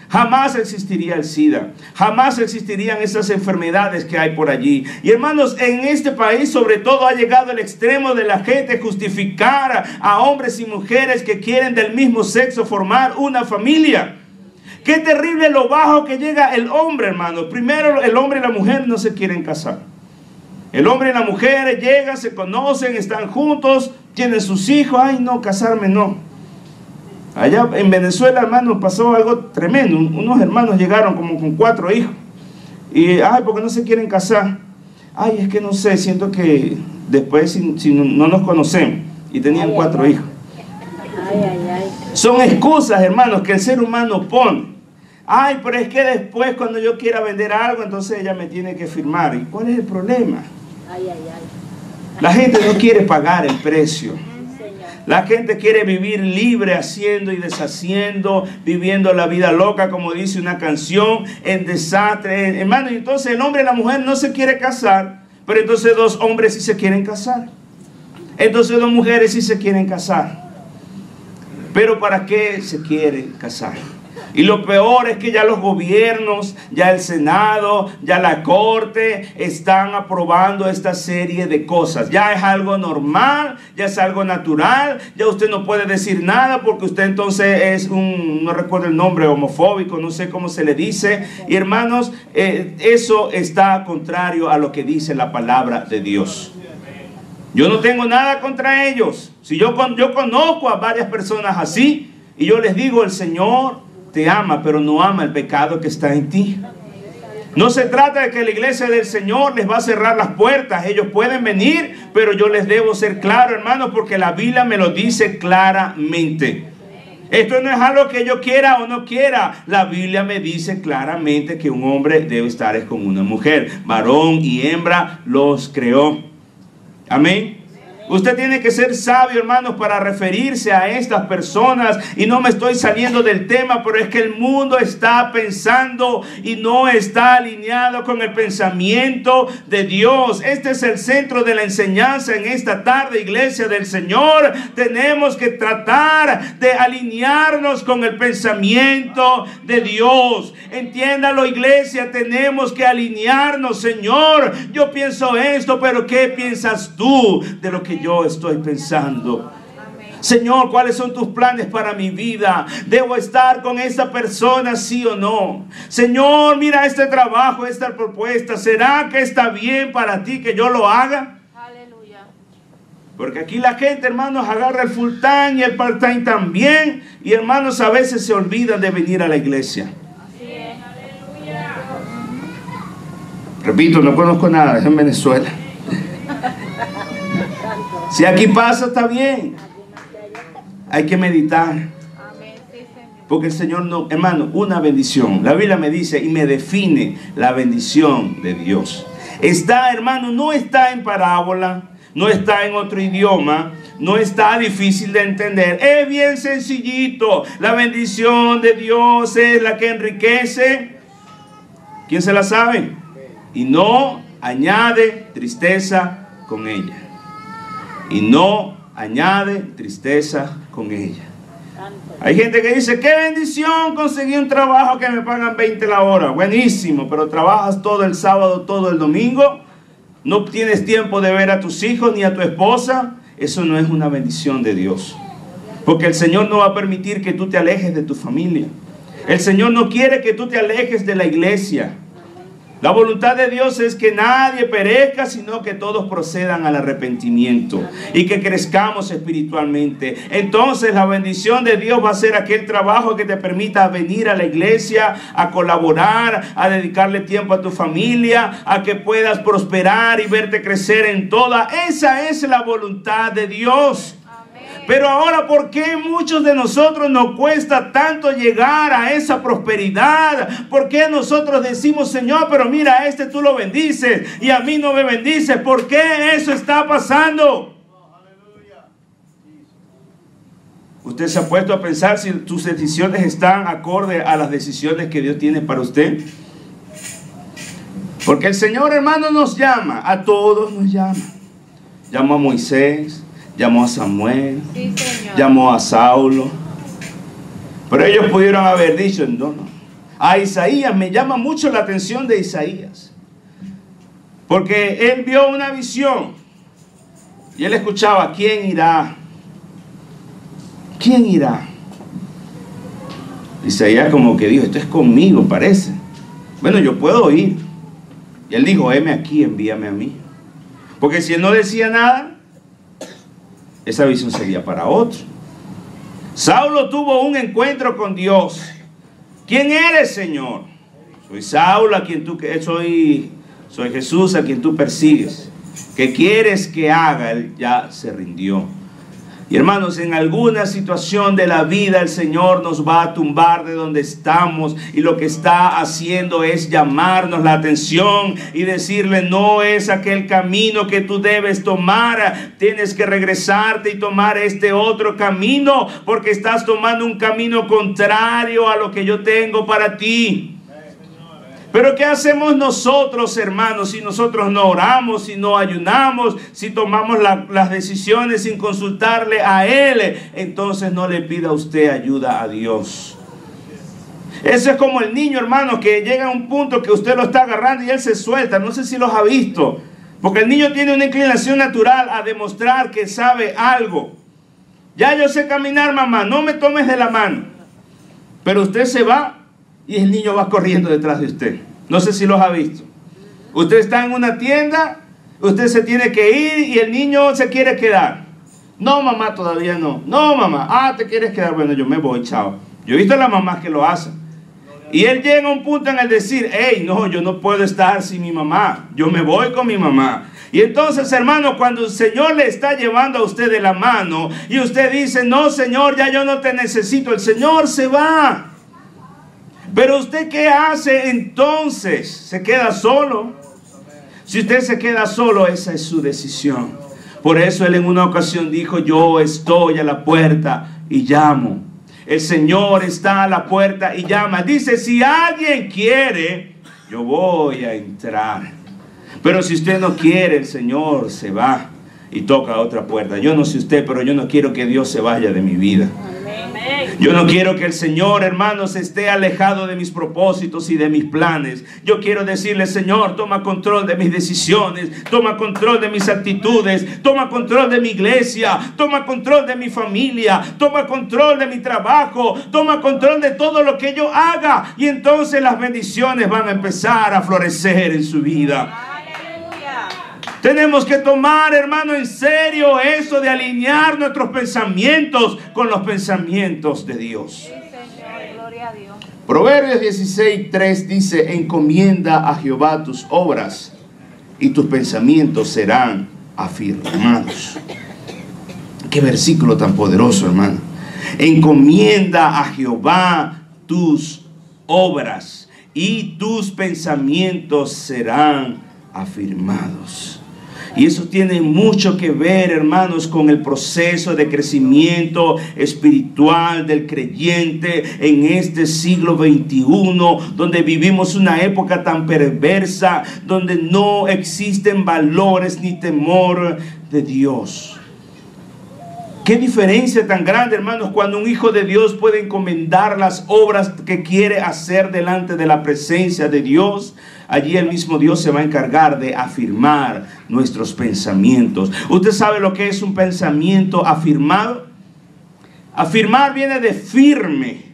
Jamás existiría el SIDA, jamás existirían esas enfermedades que hay por allí. Y hermanos, en este país sobre todo ha llegado el extremo de la gente justificar a hombres y mujeres que quieren del mismo sexo formar una familia. Qué terrible lo bajo que llega el hombre, hermano. Primero el hombre y la mujer no se quieren casar. El hombre y la mujer llegan, se conocen, están juntos, tienen sus hijos. Ay, no, casarme no. Allá en Venezuela, hermano, pasó algo tremendo. Un- Unos hermanos llegaron como con cuatro hijos. Y, ay, ¿por qué no se quieren casar? Ay, es que no sé, siento que después si, si no, no nos conocemos. Y tenían Ay, cuatro ay, hijos. Ay, ay, ay. Son excusas, hermanos, que el ser humano pone. Ay, pero es que después cuando yo quiera vender algo, entonces ella me tiene que firmar. ¿Y cuál es el problema? Ay, ay, ay. La gente no quiere pagar el precio. La gente quiere vivir libre haciendo y deshaciendo, viviendo la vida loca, como dice una canción, en desastre. Hermano, entonces el hombre y la mujer no se quiere casar, pero entonces dos hombres sí se quieren casar. Entonces dos mujeres sí se quieren casar. Pero ¿para qué se quieren casar? Y lo peor es que ya los gobiernos, ya el Senado, ya la Corte están aprobando esta serie de cosas. Ya es algo normal, ya es algo natural, ya usted no puede decir nada porque usted entonces es un, no recuerdo el nombre, homofóbico, no sé cómo se le dice. Y hermanos, eh, eso está contrario a lo que dice la palabra de Dios. Yo no tengo nada contra ellos. Si yo, yo conozco a varias personas así y yo les digo, el Señor te ama, pero no ama el pecado que está en ti. No se trata de que la iglesia del Señor les va a cerrar las puertas. Ellos pueden venir, pero yo les debo ser claro, hermano, porque la Biblia me lo dice claramente. Esto no es algo que yo quiera o no quiera. La Biblia me dice claramente que un hombre debe estar con una mujer. Varón y hembra los creó. Amén. Usted tiene que ser sabio, hermanos, para referirse a estas personas. Y no me estoy saliendo del tema, pero es que el mundo está pensando y no está alineado con el pensamiento de Dios. Este es el centro de la enseñanza en esta tarde, iglesia del Señor. Tenemos que tratar de alinearnos con el pensamiento de Dios. Entiéndalo, iglesia, tenemos que alinearnos, Señor. Yo pienso esto, pero ¿qué piensas tú de lo que yo estoy pensando. Señor, ¿cuáles son tus planes para mi vida? ¿Debo estar con esta persona, sí o no? Señor, mira este trabajo, esta propuesta. ¿Será que está bien para ti que yo lo haga? Aleluya. Porque aquí la gente, hermanos, agarra el full time y el part time también. Y hermanos, a veces se olvidan de venir a la iglesia. Repito, no conozco nada, es en Venezuela. Si aquí pasa, está bien. Hay que meditar. Porque el Señor no, hermano, una bendición. La Biblia me dice y me define la bendición de Dios. Está, hermano, no está en parábola, no está en otro idioma, no está difícil de entender. Es bien sencillito. La bendición de Dios es la que enriquece. ¿Quién se la sabe? Y no añade tristeza con ella y no añade tristeza con ella. Hay gente que dice, qué bendición, conseguí un trabajo que me pagan 20 la hora. Buenísimo, pero trabajas todo el sábado, todo el domingo. No tienes tiempo de ver a tus hijos ni a tu esposa. Eso no es una bendición de Dios. Porque el Señor no va a permitir que tú te alejes de tu familia. El Señor no quiere que tú te alejes de la iglesia. La voluntad de Dios es que nadie perezca, sino que todos procedan al arrepentimiento y que crezcamos espiritualmente. Entonces la bendición de Dios va a ser aquel trabajo que te permita venir a la iglesia, a colaborar, a dedicarle tiempo a tu familia, a que puedas prosperar y verte crecer en toda. Esa es la voluntad de Dios. Pero ahora, ¿por qué muchos de nosotros nos cuesta tanto llegar a esa prosperidad? ¿Por qué nosotros decimos, Señor, pero mira, a este tú lo bendices y a mí no me bendices? ¿Por qué eso está pasando? ¿Usted se ha puesto a pensar si tus decisiones están acorde a las decisiones que Dios tiene para usted? Porque el Señor hermano nos llama, a todos nos llama. Llamó a Moisés, llamó a Samuel, llamó a Saulo. Pero ellos pudieron haber dicho, no, no. A Isaías me llama mucho la atención de Isaías. Porque él vio una visión. Y él escuchaba, ¿quién irá? ¿Quién irá? Isaías como que dijo, esto es conmigo, parece. Bueno, yo puedo ir. Y él dijo, heme aquí, envíame a mí. Porque si él no decía nada, esa visión sería para otro. Saulo tuvo un encuentro con Dios. ¿Quién eres, Señor? Soy Saulo, a quien tú soy, soy Jesús, a quien tú persigues. ¿Qué quieres que haga? Él ya se rindió. Y hermanos, en alguna situación de la vida el Señor nos va a tumbar de donde estamos y lo que está haciendo es llamarnos la atención y decirle, no es aquel camino que tú debes tomar, tienes que regresarte y tomar este otro camino porque estás tomando un camino contrario a lo que yo tengo para ti. Pero ¿qué hacemos nosotros, hermanos, si nosotros no oramos, si no ayunamos, si tomamos las decisiones sin consultarle a Él? Entonces no le pida usted ayuda a Dios. Eso es como el niño, hermano, que llega a un punto que usted lo está agarrando y él se suelta. No sé si los ha visto. Porque el niño tiene una inclinación natural a demostrar que sabe algo. Ya yo sé caminar, mamá, no me tomes de la mano. Pero usted se va y el niño va corriendo detrás de usted. No sé si los ha visto. Usted está en una tienda, usted se tiene que ir y el niño se quiere quedar. No, mamá, todavía no. No, mamá. Ah, te quieres quedar. Bueno, yo me voy, chao. Yo he visto a las mamás que lo hacen. Y él llega a un punto en el decir, hey, no, yo no puedo estar sin mi mamá. Yo me voy con mi mamá. Y entonces, hermano, cuando el Señor le está llevando a usted de la mano y usted dice, no, Señor, ya yo no te necesito, el Señor se va. Pero usted qué hace entonces? ¿Se queda solo? Si usted se queda solo, esa es su decisión. Por eso él en una ocasión dijo, yo estoy a la puerta y llamo. El Señor está a la puerta y llama. Dice, si alguien quiere, yo voy a entrar. Pero si usted no quiere, el Señor se va y toca otra puerta. Yo no sé usted, pero yo no quiero que Dios se vaya de mi vida. Yo no quiero que el Señor, hermanos, esté alejado de mis propósitos y de mis planes. Yo quiero decirle, Señor, toma control de mis decisiones, toma control de mis actitudes, toma control de mi iglesia, toma control de mi familia, toma control de mi trabajo, toma control de todo lo que yo haga. Y entonces las bendiciones van a empezar a florecer en su vida. Tenemos que tomar, hermano, en serio eso de alinear nuestros pensamientos con los pensamientos de Dios. Proverbios 16, 3 dice, encomienda a Jehová tus obras y tus pensamientos serán afirmados. Qué versículo tan poderoso, hermano. Encomienda a Jehová tus obras y tus pensamientos serán afirmados. Y eso tiene mucho que ver, hermanos, con el proceso de crecimiento espiritual del creyente en este siglo XXI, donde vivimos una época tan perversa, donde no existen valores ni temor de Dios. Qué diferencia tan grande, hermanos, cuando un hijo de Dios puede encomendar las obras que quiere hacer delante de la presencia de Dios allí el mismo Dios se va a encargar de afirmar nuestros pensamientos. ¿Usted sabe lo que es un pensamiento afirmado? Afirmar viene de firme.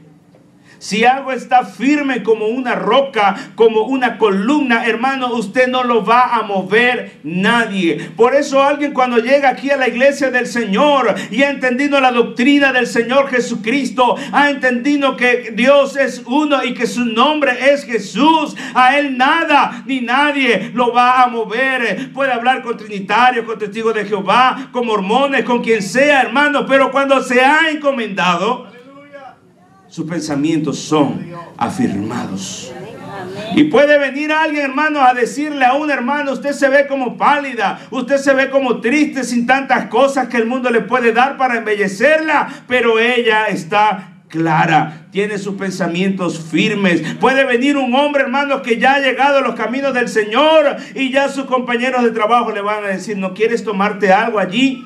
Si algo está firme como una roca, como una columna, hermano, usted no lo va a mover nadie. Por eso alguien cuando llega aquí a la iglesia del Señor y ha entendido la doctrina del Señor Jesucristo, ha entendido que Dios es uno y que su nombre es Jesús, a él nada ni nadie lo va a mover. Puede hablar con trinitarios, con testigos de Jehová, con mormones, con quien sea, hermano, pero cuando se ha encomendado, sus pensamientos son afirmados. Y puede venir alguien, hermano, a decirle a un hermano, usted se ve como pálida, usted se ve como triste sin tantas cosas que el mundo le puede dar para embellecerla, pero ella está clara, tiene sus pensamientos firmes. Puede venir un hombre, hermano, que ya ha llegado a los caminos del Señor y ya sus compañeros de trabajo le van a decir, ¿no quieres tomarte algo allí?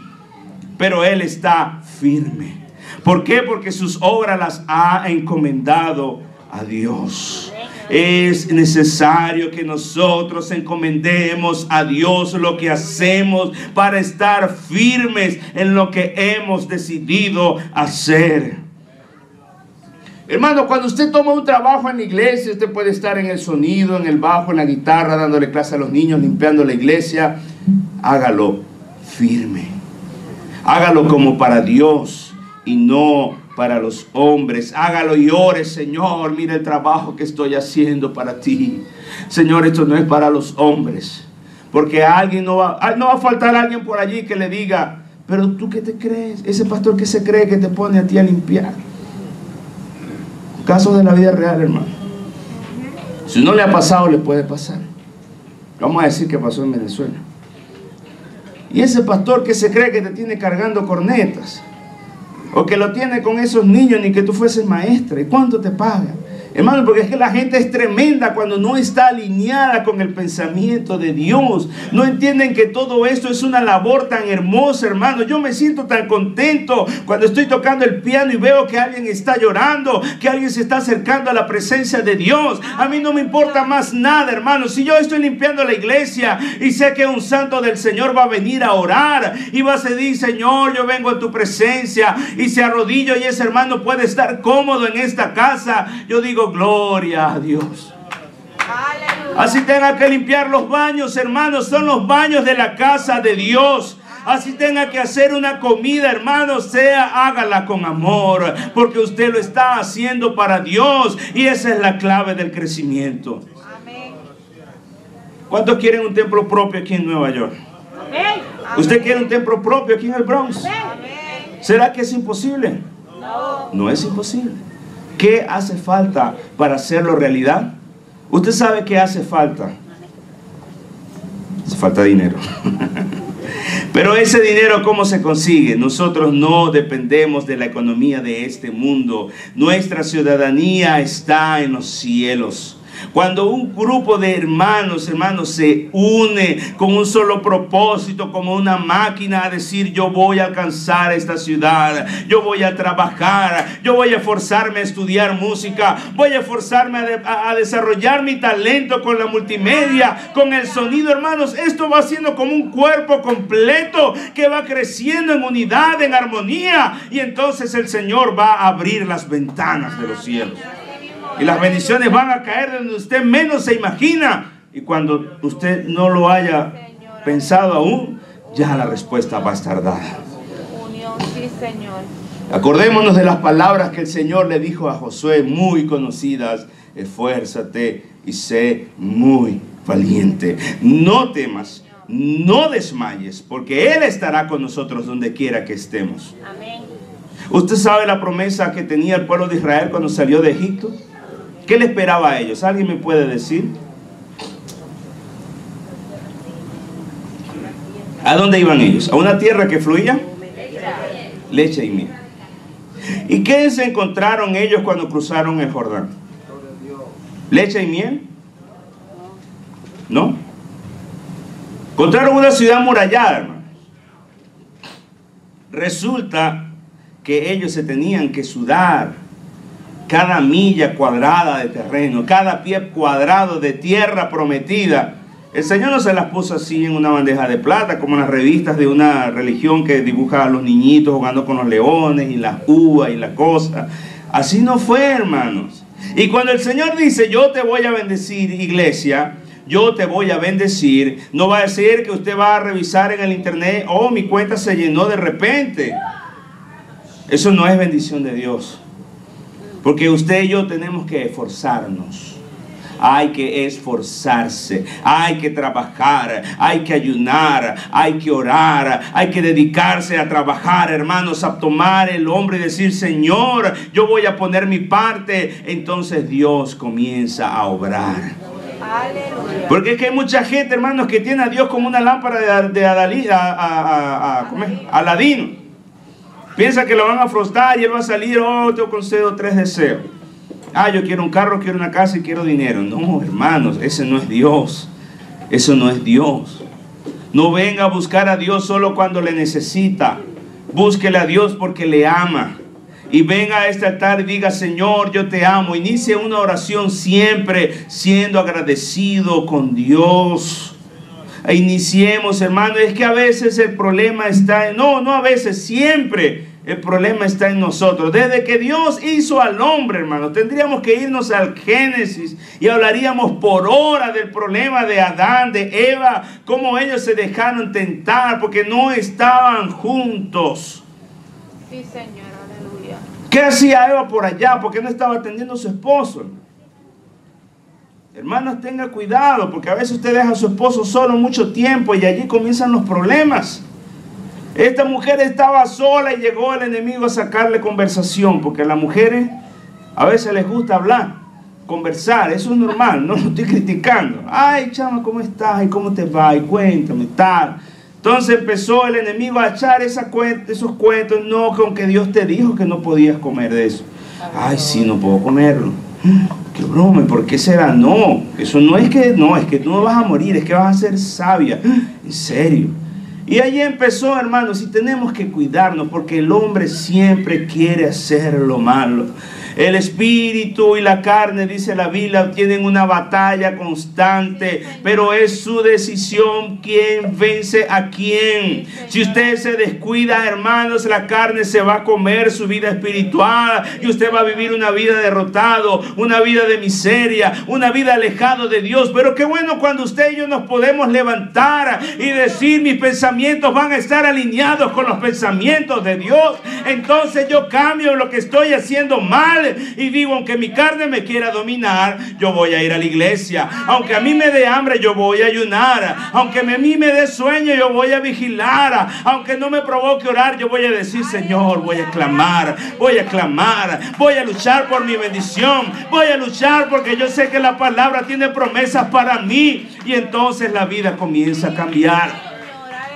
Pero él está firme. ¿Por qué? Porque sus obras las ha encomendado a Dios. Es necesario que nosotros encomendemos a Dios lo que hacemos para estar firmes en lo que hemos decidido hacer. Hermano, cuando usted toma un trabajo en la iglesia, usted puede estar en el sonido, en el bajo, en la guitarra, dándole clase a los niños, limpiando la iglesia. Hágalo firme. Hágalo como para Dios y no para los hombres. Hágalo y ore, Señor. Mira el trabajo que estoy haciendo para ti. Señor, esto no es para los hombres. Porque alguien no va, no va a faltar alguien por allí que le diga, Pero tú qué te crees? Ese pastor que se cree que te pone a ti a limpiar. Casos de la vida real, hermano. Si no le ha pasado, le puede pasar. Vamos a decir que pasó en Venezuela. Y ese pastor que se cree que te tiene cargando cornetas, o que lo tiene con esos niños, ni que tú fueses maestra, ¿y cuánto te pagan? Hermano, porque es que la gente es tremenda cuando no está alineada con el pensamiento de Dios. No entienden que todo esto es una labor tan hermosa, hermano. Yo me siento tan contento cuando estoy tocando el piano y veo que alguien está llorando, que alguien se está acercando a la presencia de Dios. A mí no me importa más nada, hermano. Si yo estoy limpiando la iglesia y sé que un santo del Señor va a venir a orar y va a decir, Señor, yo vengo a tu presencia y se arrodillo y ese hermano puede estar cómodo en esta casa, yo digo, gloria a Dios. Así tenga que limpiar los baños, hermanos, son los baños de la casa de Dios. Así tenga que hacer una comida, hermanos, sea hágala con amor, porque usted lo está haciendo para Dios y esa es la clave del crecimiento. ¿Cuántos quieren un templo propio aquí en Nueva York? ¿Usted quiere un templo propio aquí en el Bronx? ¿Será que es imposible? No. No es imposible. ¿Qué hace falta para hacerlo realidad? Usted sabe qué hace falta. Hace falta dinero. (laughs) Pero ese dinero, ¿cómo se consigue? Nosotros no dependemos de la economía de este mundo. Nuestra ciudadanía está en los cielos. Cuando un grupo de hermanos, hermanos, se une con un solo propósito, como una máquina a decir, yo voy a alcanzar esta ciudad, yo voy a trabajar, yo voy a esforzarme a estudiar música, voy a esforzarme a, a desarrollar mi talento con la multimedia, con el sonido, hermanos, esto va siendo como un cuerpo completo que va creciendo en unidad, en armonía, y entonces el Señor va a abrir las ventanas de los cielos. Y las bendiciones van a caer donde usted menos se imagina. Y cuando usted no lo haya pensado aún, ya la respuesta va a estar dada. Acordémonos de las palabras que el Señor le dijo a Josué, muy conocidas. Esfuérzate y sé muy valiente. No temas, no desmayes, porque Él estará con nosotros donde quiera que estemos. ¿Usted sabe la promesa que tenía el pueblo de Israel cuando salió de Egipto? ¿Qué le esperaba a ellos? ¿Alguien me puede decir? ¿A dónde iban ellos? ¿A una tierra que fluía? Leche y miel. ¿Y qué se encontraron ellos cuando cruzaron el Jordán? ¿Leche y miel? ¿No? Encontraron una ciudad murallada, hermano. Resulta que ellos se tenían que sudar cada milla cuadrada de terreno, cada pie cuadrado de tierra prometida. El Señor no se las puso así en una bandeja de plata, como en las revistas de una religión que dibuja a los niñitos jugando con los leones y las uvas y la cosa. Así no fue, hermanos. Y cuando el Señor dice, yo te voy a bendecir, iglesia, yo te voy a bendecir, no va a decir que usted va a revisar en el internet, oh, mi cuenta se llenó de repente. Eso no es bendición de Dios. Porque usted y yo tenemos que esforzarnos. Hay que esforzarse, hay que trabajar, hay que ayunar, hay que orar, hay que dedicarse a trabajar, hermanos, a tomar el hombre y decir, Señor, yo voy a poner mi parte. Entonces Dios comienza a obrar. Porque es que hay mucha gente, hermanos, que tiene a Dios como una lámpara de, Adalí, a, Aladino. Piensa que lo van a frustrar y él va a salir, oh, te concedo tres deseos. Ah, yo quiero un carro, quiero una casa y quiero dinero. No, hermanos, ese no es Dios. Eso no es Dios. No venga a buscar a Dios solo cuando le necesita. Búsquele a Dios porque le ama. Y venga a este altar y diga, Señor, yo te amo. Inicie una oración siempre siendo agradecido con Dios. E iniciemos, hermano. Es que a veces el problema está en... No, no a veces, siempre el problema está en nosotros. Desde que Dios hizo al hombre, hermano, tendríamos que irnos al Génesis y hablaríamos por hora del problema de Adán, de Eva, cómo ellos se dejaron tentar porque no estaban juntos. Sí, Señor, aleluya. ¿Qué hacía Eva por allá? Porque no estaba atendiendo a su esposo. Hermanos, tenga cuidado, porque a veces usted deja a su esposo solo mucho tiempo y allí comienzan los problemas. Esta mujer estaba sola y llegó el enemigo a sacarle conversación, porque a las mujeres a veces les gusta hablar, conversar, eso es normal, no lo estoy criticando. Ay, chama, ¿cómo estás? ¿Y cómo te va? Cuéntame, tal. Entonces empezó el enemigo a echar esos cuentos, no, con que Dios te dijo que no podías comer de eso. Ay, sí, no puedo comerlo. (gasps) Qué broma, ¿por qué será? No, eso no es que, no, es que tú no vas a morir, es que vas a ser sabia. (gasps) En serio. Y ahí empezó, hermanos, y tenemos que cuidarnos porque el hombre siempre quiere hacer lo malo. El espíritu y la carne, dice la Biblia, tienen una batalla constante, pero es su decisión quién vence a quién. Si usted se descuida, hermanos, la carne se va a comer su vida espiritual y usted va a vivir una vida derrotado, una vida de miseria, una vida alejado de Dios. Pero qué bueno cuando usted y yo nos podemos levantar y decir mis pensamientos van a estar alineados con los pensamientos de Dios. Entonces yo cambio lo que estoy haciendo mal y digo, aunque mi carne me quiera dominar, yo voy a ir a la iglesia. Aunque a mí me dé hambre, yo voy a ayunar. Aunque a mí me dé sueño, yo voy a vigilar. Aunque no me provoque orar, yo voy a decir, Señor, voy a clamar, voy a clamar, voy a luchar por mi bendición, voy a luchar porque yo sé que la palabra tiene promesas para mí. Y entonces la vida comienza a cambiar.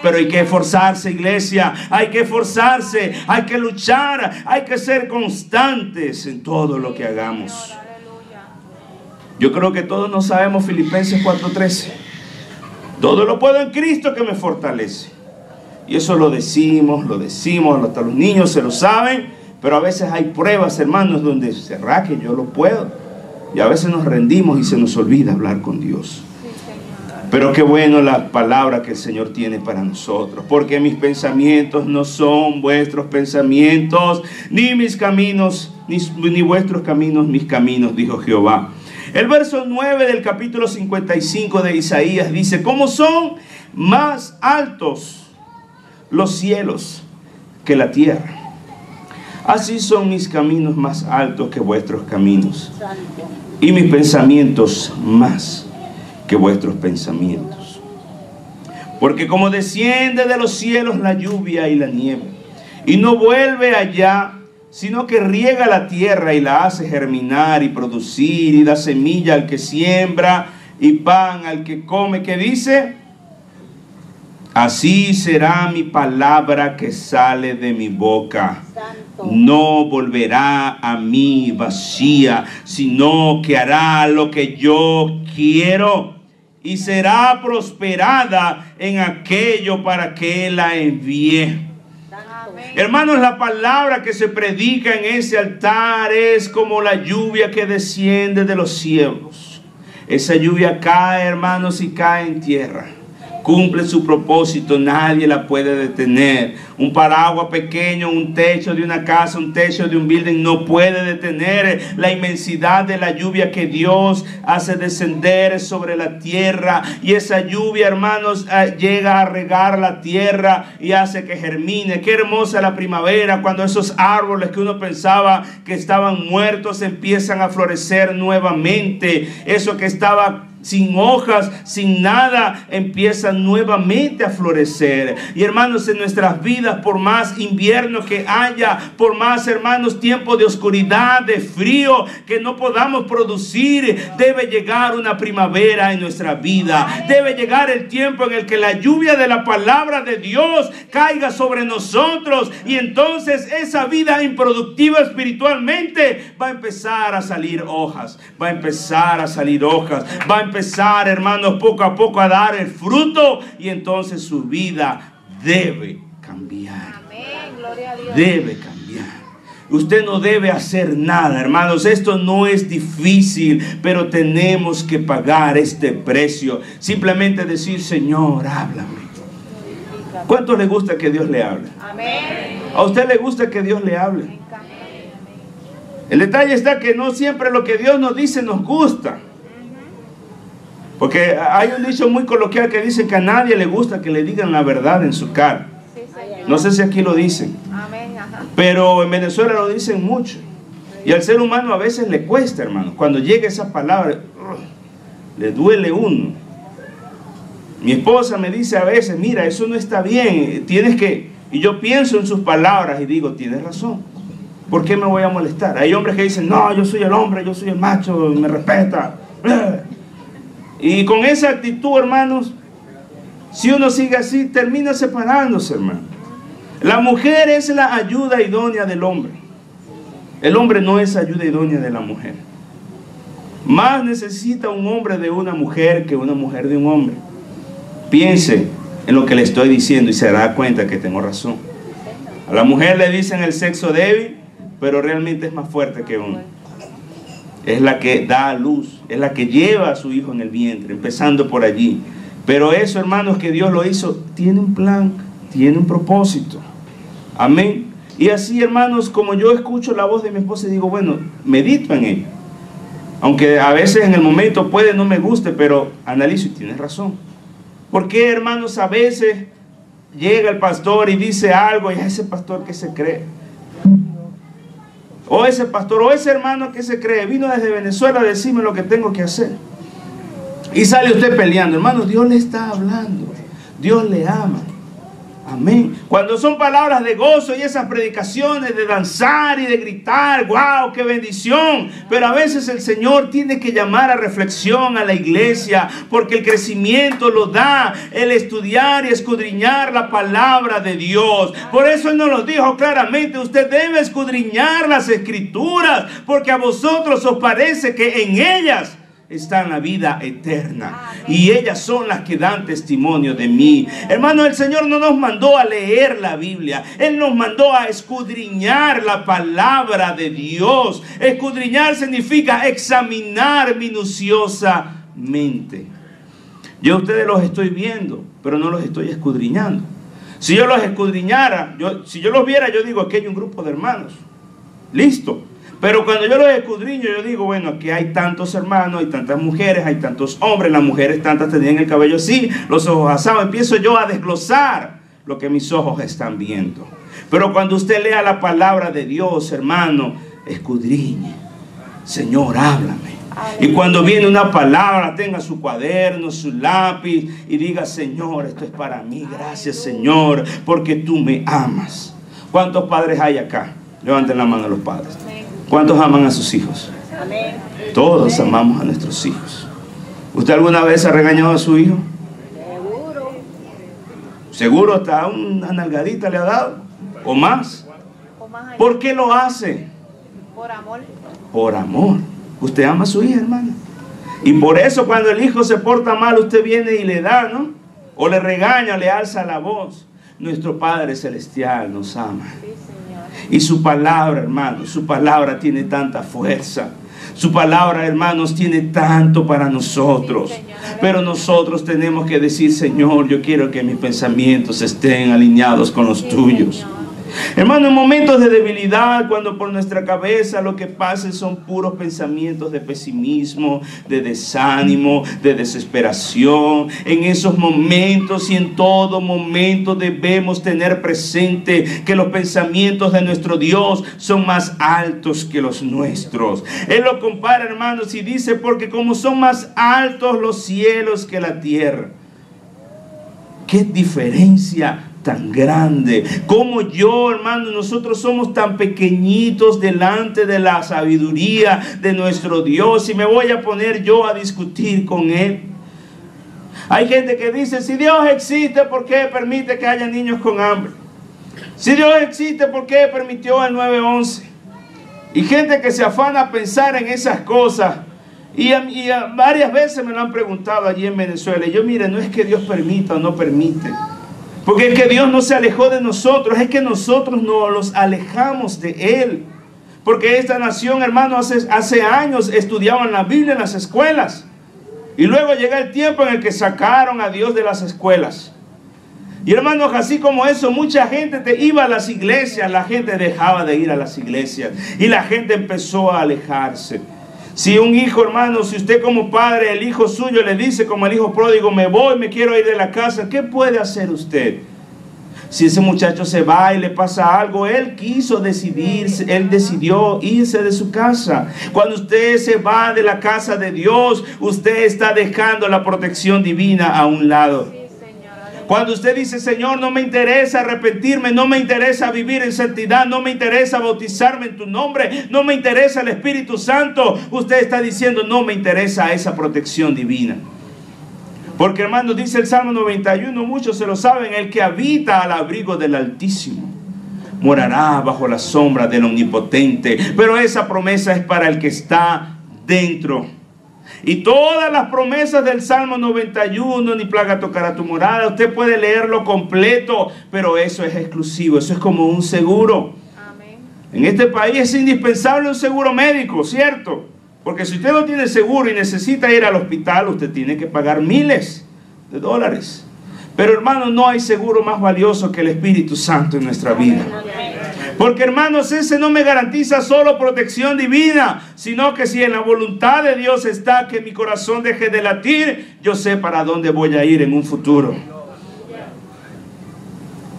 Pero hay que esforzarse, iglesia. Hay que esforzarse. Hay que luchar. Hay que ser constantes en todo lo que hagamos. Yo creo que todos no sabemos Filipenses 4:13. Todo lo puedo en Cristo que me fortalece. Y eso lo decimos, lo decimos, hasta los niños se lo saben. Pero a veces hay pruebas, hermanos, donde será que yo lo puedo. Y a veces nos rendimos y se nos olvida hablar con Dios. Pero qué bueno la palabra que el Señor tiene para nosotros, porque mis pensamientos no son vuestros pensamientos, ni mis caminos, ni, vuestros caminos, mis caminos, dijo Jehová. El verso 9 del capítulo 55 de Isaías dice, ¿cómo son más altos los cielos que la tierra? Así son mis caminos más altos que vuestros caminos, y mis pensamientos más que vuestros pensamientos. Porque como desciende de los cielos la lluvia y la nieve, y no vuelve allá, sino que riega la tierra y la hace germinar y producir, y da semilla al que siembra, y pan al que come, que dice, así será mi palabra que sale de mi boca. No volverá a mí vacía, sino que hará lo que yo quiero y será prosperada en aquello para que la envíe. Hermanos, la palabra que se predica en ese altar es como la lluvia que desciende de los cielos. Esa lluvia cae, hermanos, y cae en tierra cumple su propósito, nadie la puede detener. Un paraguas pequeño, un techo de una casa, un techo de un building no puede detener la inmensidad de la lluvia que Dios hace descender sobre la tierra. Y esa lluvia, hermanos, eh, llega a regar la tierra y hace que germine. Qué hermosa la primavera cuando esos árboles que uno pensaba que estaban muertos empiezan a florecer nuevamente. Eso que estaba sin hojas, sin nada, empiezan nuevamente a florecer. Y hermanos, en nuestras vidas, por más invierno que haya, por más hermanos, tiempo de oscuridad, de frío, que no podamos producir, debe llegar una primavera en nuestra vida. Debe llegar el tiempo en el que la lluvia de la palabra de Dios caiga sobre nosotros y entonces esa vida improductiva espiritualmente va a empezar a salir hojas, va a empezar a salir hojas, va a empezar empezar, hermanos, poco a poco a dar el fruto y entonces su vida debe cambiar. Debe cambiar. Usted no debe hacer nada, hermanos. Esto no es difícil, pero tenemos que pagar este precio. Simplemente decir, Señor, háblame. ¿Cuánto le gusta que Dios le hable? ¿A usted le gusta que Dios le hable? El detalle está que no siempre lo que Dios nos dice nos gusta. Porque hay un dicho muy coloquial que dice que a nadie le gusta que le digan la verdad en su cara. No sé si aquí lo dicen. Pero en Venezuela lo dicen mucho. Y al ser humano a veces le cuesta, hermano. Cuando llega esa palabra, le duele uno. Mi esposa me dice a veces, mira, eso no está bien. Tienes que, Y yo pienso en sus palabras y digo, tienes razón. ¿Por qué me voy a molestar? Hay hombres que dicen, no, yo soy el hombre, yo soy el macho, me respeta. Y con esa actitud, hermanos, si uno sigue así, termina separándose, hermano. La mujer es la ayuda idónea del hombre. El hombre no es ayuda idónea de la mujer. Más necesita un hombre de una mujer que una mujer de un hombre. Piense en lo que le estoy diciendo y se dará cuenta que tengo razón. A la mujer le dicen el sexo débil, pero realmente es más fuerte que uno. Es la que da a luz, es la que lleva a su hijo en el vientre, empezando por allí. Pero eso, hermanos, que Dios lo hizo, tiene un plan, tiene un propósito. Amén. Y así, hermanos, como yo escucho la voz de mi esposa y digo, bueno, medito en ella. Aunque a veces en el momento puede no me guste, pero analizo y tienes razón. ¿Por qué, hermanos, a veces llega el pastor y dice algo y a ese pastor que se cree? O ese pastor o ese hermano que se cree vino desde Venezuela a decirme lo que tengo que hacer. Y sale usted peleando. Hermano, Dios le está hablando. Dios le ama. Amén. Cuando son palabras de gozo y esas predicaciones de danzar y de gritar, wow, qué bendición. Pero a veces el Señor tiene que llamar a reflexión a la iglesia porque el crecimiento lo da el estudiar y escudriñar la palabra de Dios. Por eso Él nos lo dijo claramente, usted debe escudriñar las escrituras porque a vosotros os parece que en ellas está en la vida eterna. Y ellas son las que dan testimonio de mí. Hermano, el Señor no nos mandó a leer la Biblia. Él nos mandó a escudriñar la palabra de Dios. Escudriñar significa examinar minuciosamente. Yo a ustedes los estoy viendo, pero no los estoy escudriñando. Si yo los escudriñara, yo, si yo los viera, yo digo, aquí hay un grupo de hermanos. Listo. Pero cuando yo los escudriño, yo digo, bueno, aquí hay tantos hermanos, hay tantas mujeres, hay tantos hombres, las mujeres tantas tenían el cabello así, los ojos asados. Empiezo yo a desglosar lo que mis ojos están viendo. Pero cuando usted lea la palabra de Dios, hermano, escudriñe. Señor, háblame. Y cuando viene una palabra, tenga su cuaderno, su lápiz y diga, Señor, esto es para mí. Gracias, Señor, porque tú me amas. ¿Cuántos padres hay acá? Levanten la mano a los padres. ¿Cuántos aman a sus hijos? Todos amamos a nuestros hijos. ¿Usted alguna vez ha regañado a su hijo? Seguro. Seguro hasta una nalgadita le ha dado. O más. ¿Por qué lo hace? Por amor. Por amor. Usted ama a su hija, hermano. Y por eso cuando el hijo se porta mal, usted viene y le da, ¿no? O le regaña, le alza la voz. Nuestro Padre Celestial nos ama. Sí. Y su palabra, hermanos, su palabra tiene tanta fuerza. Su palabra, hermanos, tiene tanto para nosotros. Pero nosotros tenemos que decir, Señor, yo quiero que mis pensamientos estén alineados con los tuyos. Hermano, en momentos de debilidad, cuando por nuestra cabeza lo que pasa son puros pensamientos de pesimismo, de desánimo, de desesperación, en esos momentos y en todo momento debemos tener presente que los pensamientos de nuestro Dios son más altos que los nuestros. Él lo compara, hermanos, y dice, porque como son más altos los cielos que la tierra. Qué diferencia tan grande. Como yo, hermano, nosotros somos tan pequeñitos delante de la sabiduría de nuestro Dios. Y me voy a poner yo a discutir con Él. Hay gente que dice, si Dios existe, ¿por qué permite que haya niños con hambre? Si Dios existe, ¿por qué permitió el 911? Y gente que se afana a pensar en esas cosas. Y, varias veces me lo han preguntado allí en Venezuela. Y yo, mire, no es que Dios permita o no permite. Porque es que Dios no se alejó de nosotros, es que nosotros nos los alejamos de Él. Porque esta nación, hermano, hace, hace años estudiaban la Biblia en las escuelas. Y luego llega el tiempo en el que sacaron a Dios de las escuelas. Y hermanos, así como eso, mucha gente te iba a las iglesias, la gente dejaba de ir a las iglesias y la gente empezó a alejarse. Si un hijo, hermano, si usted como padre, el hijo suyo le dice como el hijo pródigo, me voy, me quiero ir de la casa, ¿qué puede hacer usted? Si ese muchacho se va y le pasa algo, él quiso decidir, él decidió irse de su casa. Cuando usted se va de la casa de Dios, usted está dejando la protección divina a un lado. Cuando usted dice, Señor, no me interesa arrepentirme, no me interesa vivir en santidad, no me interesa bautizarme en tu nombre, no me interesa el Espíritu Santo, usted está diciendo, no me interesa esa protección divina. Porque hermano, dice el Salmo 91, muchos se lo saben, el que habita al abrigo del Altísimo morará bajo la sombra del Omnipotente. Pero esa promesa es para el que está dentro. Y todas las promesas del Salmo 91, ni plaga tocará tu morada, usted puede leerlo completo, pero eso es exclusivo, eso es como un seguro. Amén. En este país es indispensable un seguro médico, ¿cierto? Porque si usted no tiene seguro y necesita ir al hospital, usted tiene que pagar miles de dólares. Pero hermano, no hay seguro más valioso que el Espíritu Santo en nuestra vida. Porque hermanos, ese no me garantiza solo protección divina, sino que si en la voluntad de Dios está que mi corazón deje de latir, yo sé para dónde voy a ir en un futuro.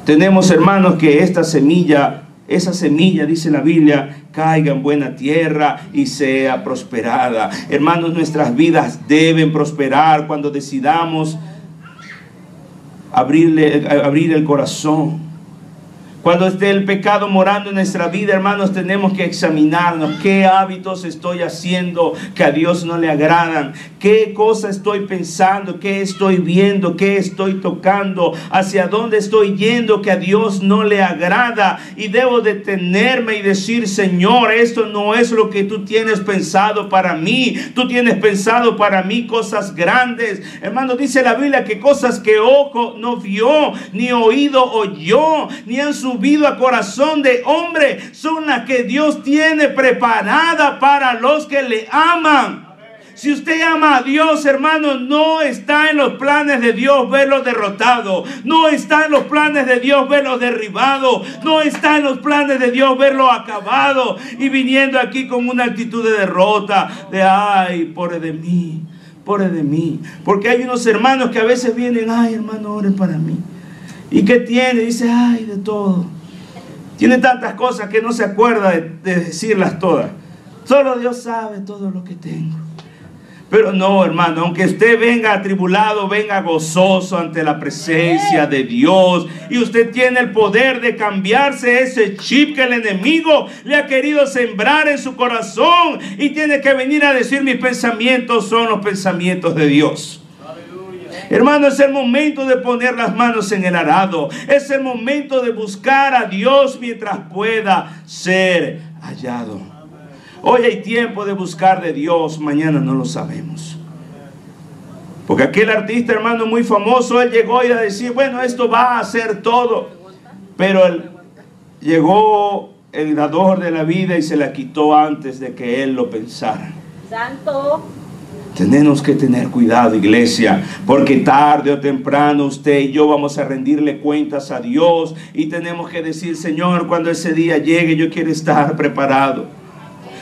Tenemos hermanos que esta semilla, esa semilla, dice la Biblia, caiga en buena tierra y sea prosperada. Hermanos, nuestras vidas deben prosperar cuando decidamos abrirle, abrir el corazón. Cuando esté el pecado morando en nuestra vida, hermanos, tenemos que examinarnos qué hábitos estoy haciendo que a Dios no le agradan, qué cosa estoy pensando, qué estoy viendo, qué estoy tocando, hacia dónde estoy yendo que a Dios no le agrada. Y debo detenerme y decir, Señor, esto no es lo que tú tienes pensado para mí. Tú tienes pensado para mí cosas grandes. Hermano, dice la Biblia que cosas que ojo no vio, ni oído oyó, ni han subido a corazón de hombre, son las que Dios tiene preparada para los que le aman. Si usted ama a Dios, hermano, no está en los planes de Dios verlo derrotado. No está en los planes de Dios verlo derribado. No está en los planes de Dios verlo acabado. Y viniendo aquí con una actitud de derrota. De, ay, pobre de mí, pobre de mí. Porque hay unos hermanos que a veces vienen, ay, hermano, oren para mí. ¿Y qué tiene? Dice, ay, de todo. Tiene tantas cosas que no se acuerda de, de decirlas todas. Solo Dios sabe todo lo que tengo. Pero no, hermano, aunque usted venga atribulado, venga gozoso ante la presencia de Dios y usted tiene el poder de cambiarse ese chip que el enemigo le ha querido sembrar en su corazón y tiene que venir a decir mis pensamientos son los pensamientos de Dios. Hermano, es el momento de poner las manos en el arado. Es el momento de buscar a Dios mientras pueda ser hallado. Hoy hay tiempo de buscar de Dios, mañana no lo sabemos. Porque aquel artista, hermano, muy famoso, él llegó y a decir, bueno, esto va a ser todo. Pero él, llegó el dador de la vida y se la quitó antes de que él lo pensara. Santo. Tenemos que tener cuidado, iglesia, porque tarde o temprano usted y yo vamos a rendirle cuentas a Dios y tenemos que decir, Señor, cuando ese día llegue, yo quiero estar preparado.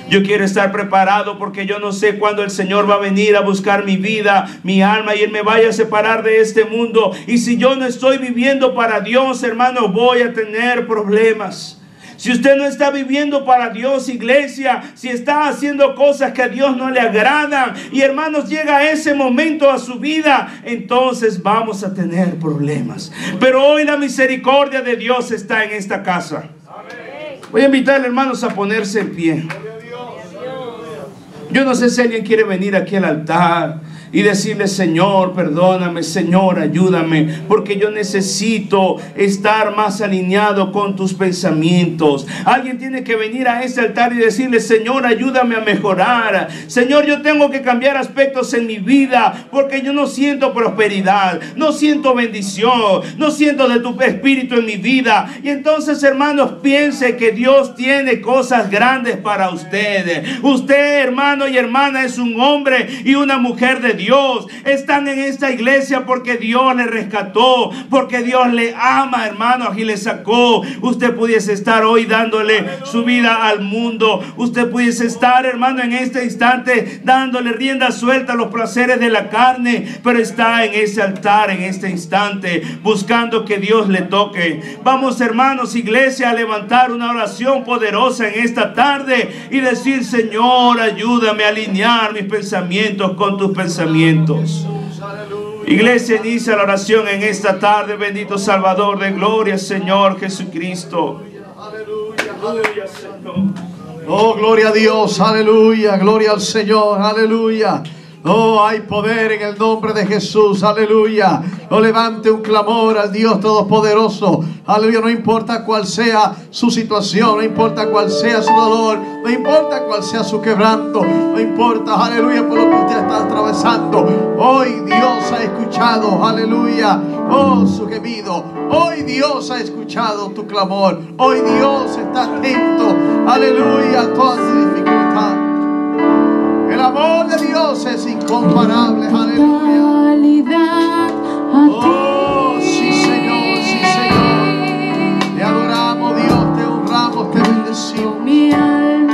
Yo quiero estar preparado porque yo no sé cuándo el Señor va a venir a buscar mi vida, mi alma y Él me vaya a separar de este mundo. Y si yo no estoy viviendo para Dios, hermano, voy a tener problemas. Si usted no está viviendo para Dios, iglesia, si está haciendo cosas que a Dios no le agradan y hermanos llega ese momento a su vida, entonces vamos a tener problemas. Pero hoy la misericordia de Dios está en esta casa. Voy a invitarle hermanos a ponerse en pie. Yo no sé si alguien quiere venir aquí al altar y decirle, Señor, perdóname, Señor, ayúdame, porque yo necesito estar más alineado con tus pensamientos. Alguien tiene que venir a ese altar y decirle, Señor, ayúdame a mejorar. Señor, yo tengo que cambiar aspectos en mi vida, porque yo no siento prosperidad, no siento bendición, no siento de tu espíritu en mi vida. Y entonces, hermanos, piense que Dios tiene cosas grandes para usted. Usted, hermano y hermana, es un hombre y una mujer de Dios. Están en esta iglesia porque Dios le rescató, porque Dios le ama, hermano, y le sacó. Usted pudiese estar hoy dándole su vida al mundo. Usted pudiese estar, hermano, en este instante dándole rienda suelta a los placeres de la carne, pero está en ese altar en este instante buscando que Dios le toque. Vamos, hermanos, iglesia, a levantar una oración poderosa en esta tarde y decir, Señor, ayúdame a alinear mis pensamientos con tus pensamientos. Iglesia, inicia la oración en esta tarde, bendito Salvador de gloria, Señor Jesucristo. Aleluya, Señor. Oh, gloria a Dios, aleluya, gloria al Señor, aleluya. Oh, hay poder en el nombre de Jesús, aleluya. No levante un clamor al Dios Todopoderoso, aleluya. No importa cuál sea su situación, no importa cuál sea su dolor, no importa cuál sea su quebranto, no importa, aleluya, por lo que usted está atravesando. Hoy Dios ha escuchado, aleluya, oh, su gemido. Hoy Dios ha escuchado tu clamor. Hoy Dios está atento, aleluya, a toda tu dificultad. El el amor de Dios es incomparable. Aleluya. Oh, sí, Señor, sí, Señor. Te adoramos, Dios, te honramos, te bendecimos.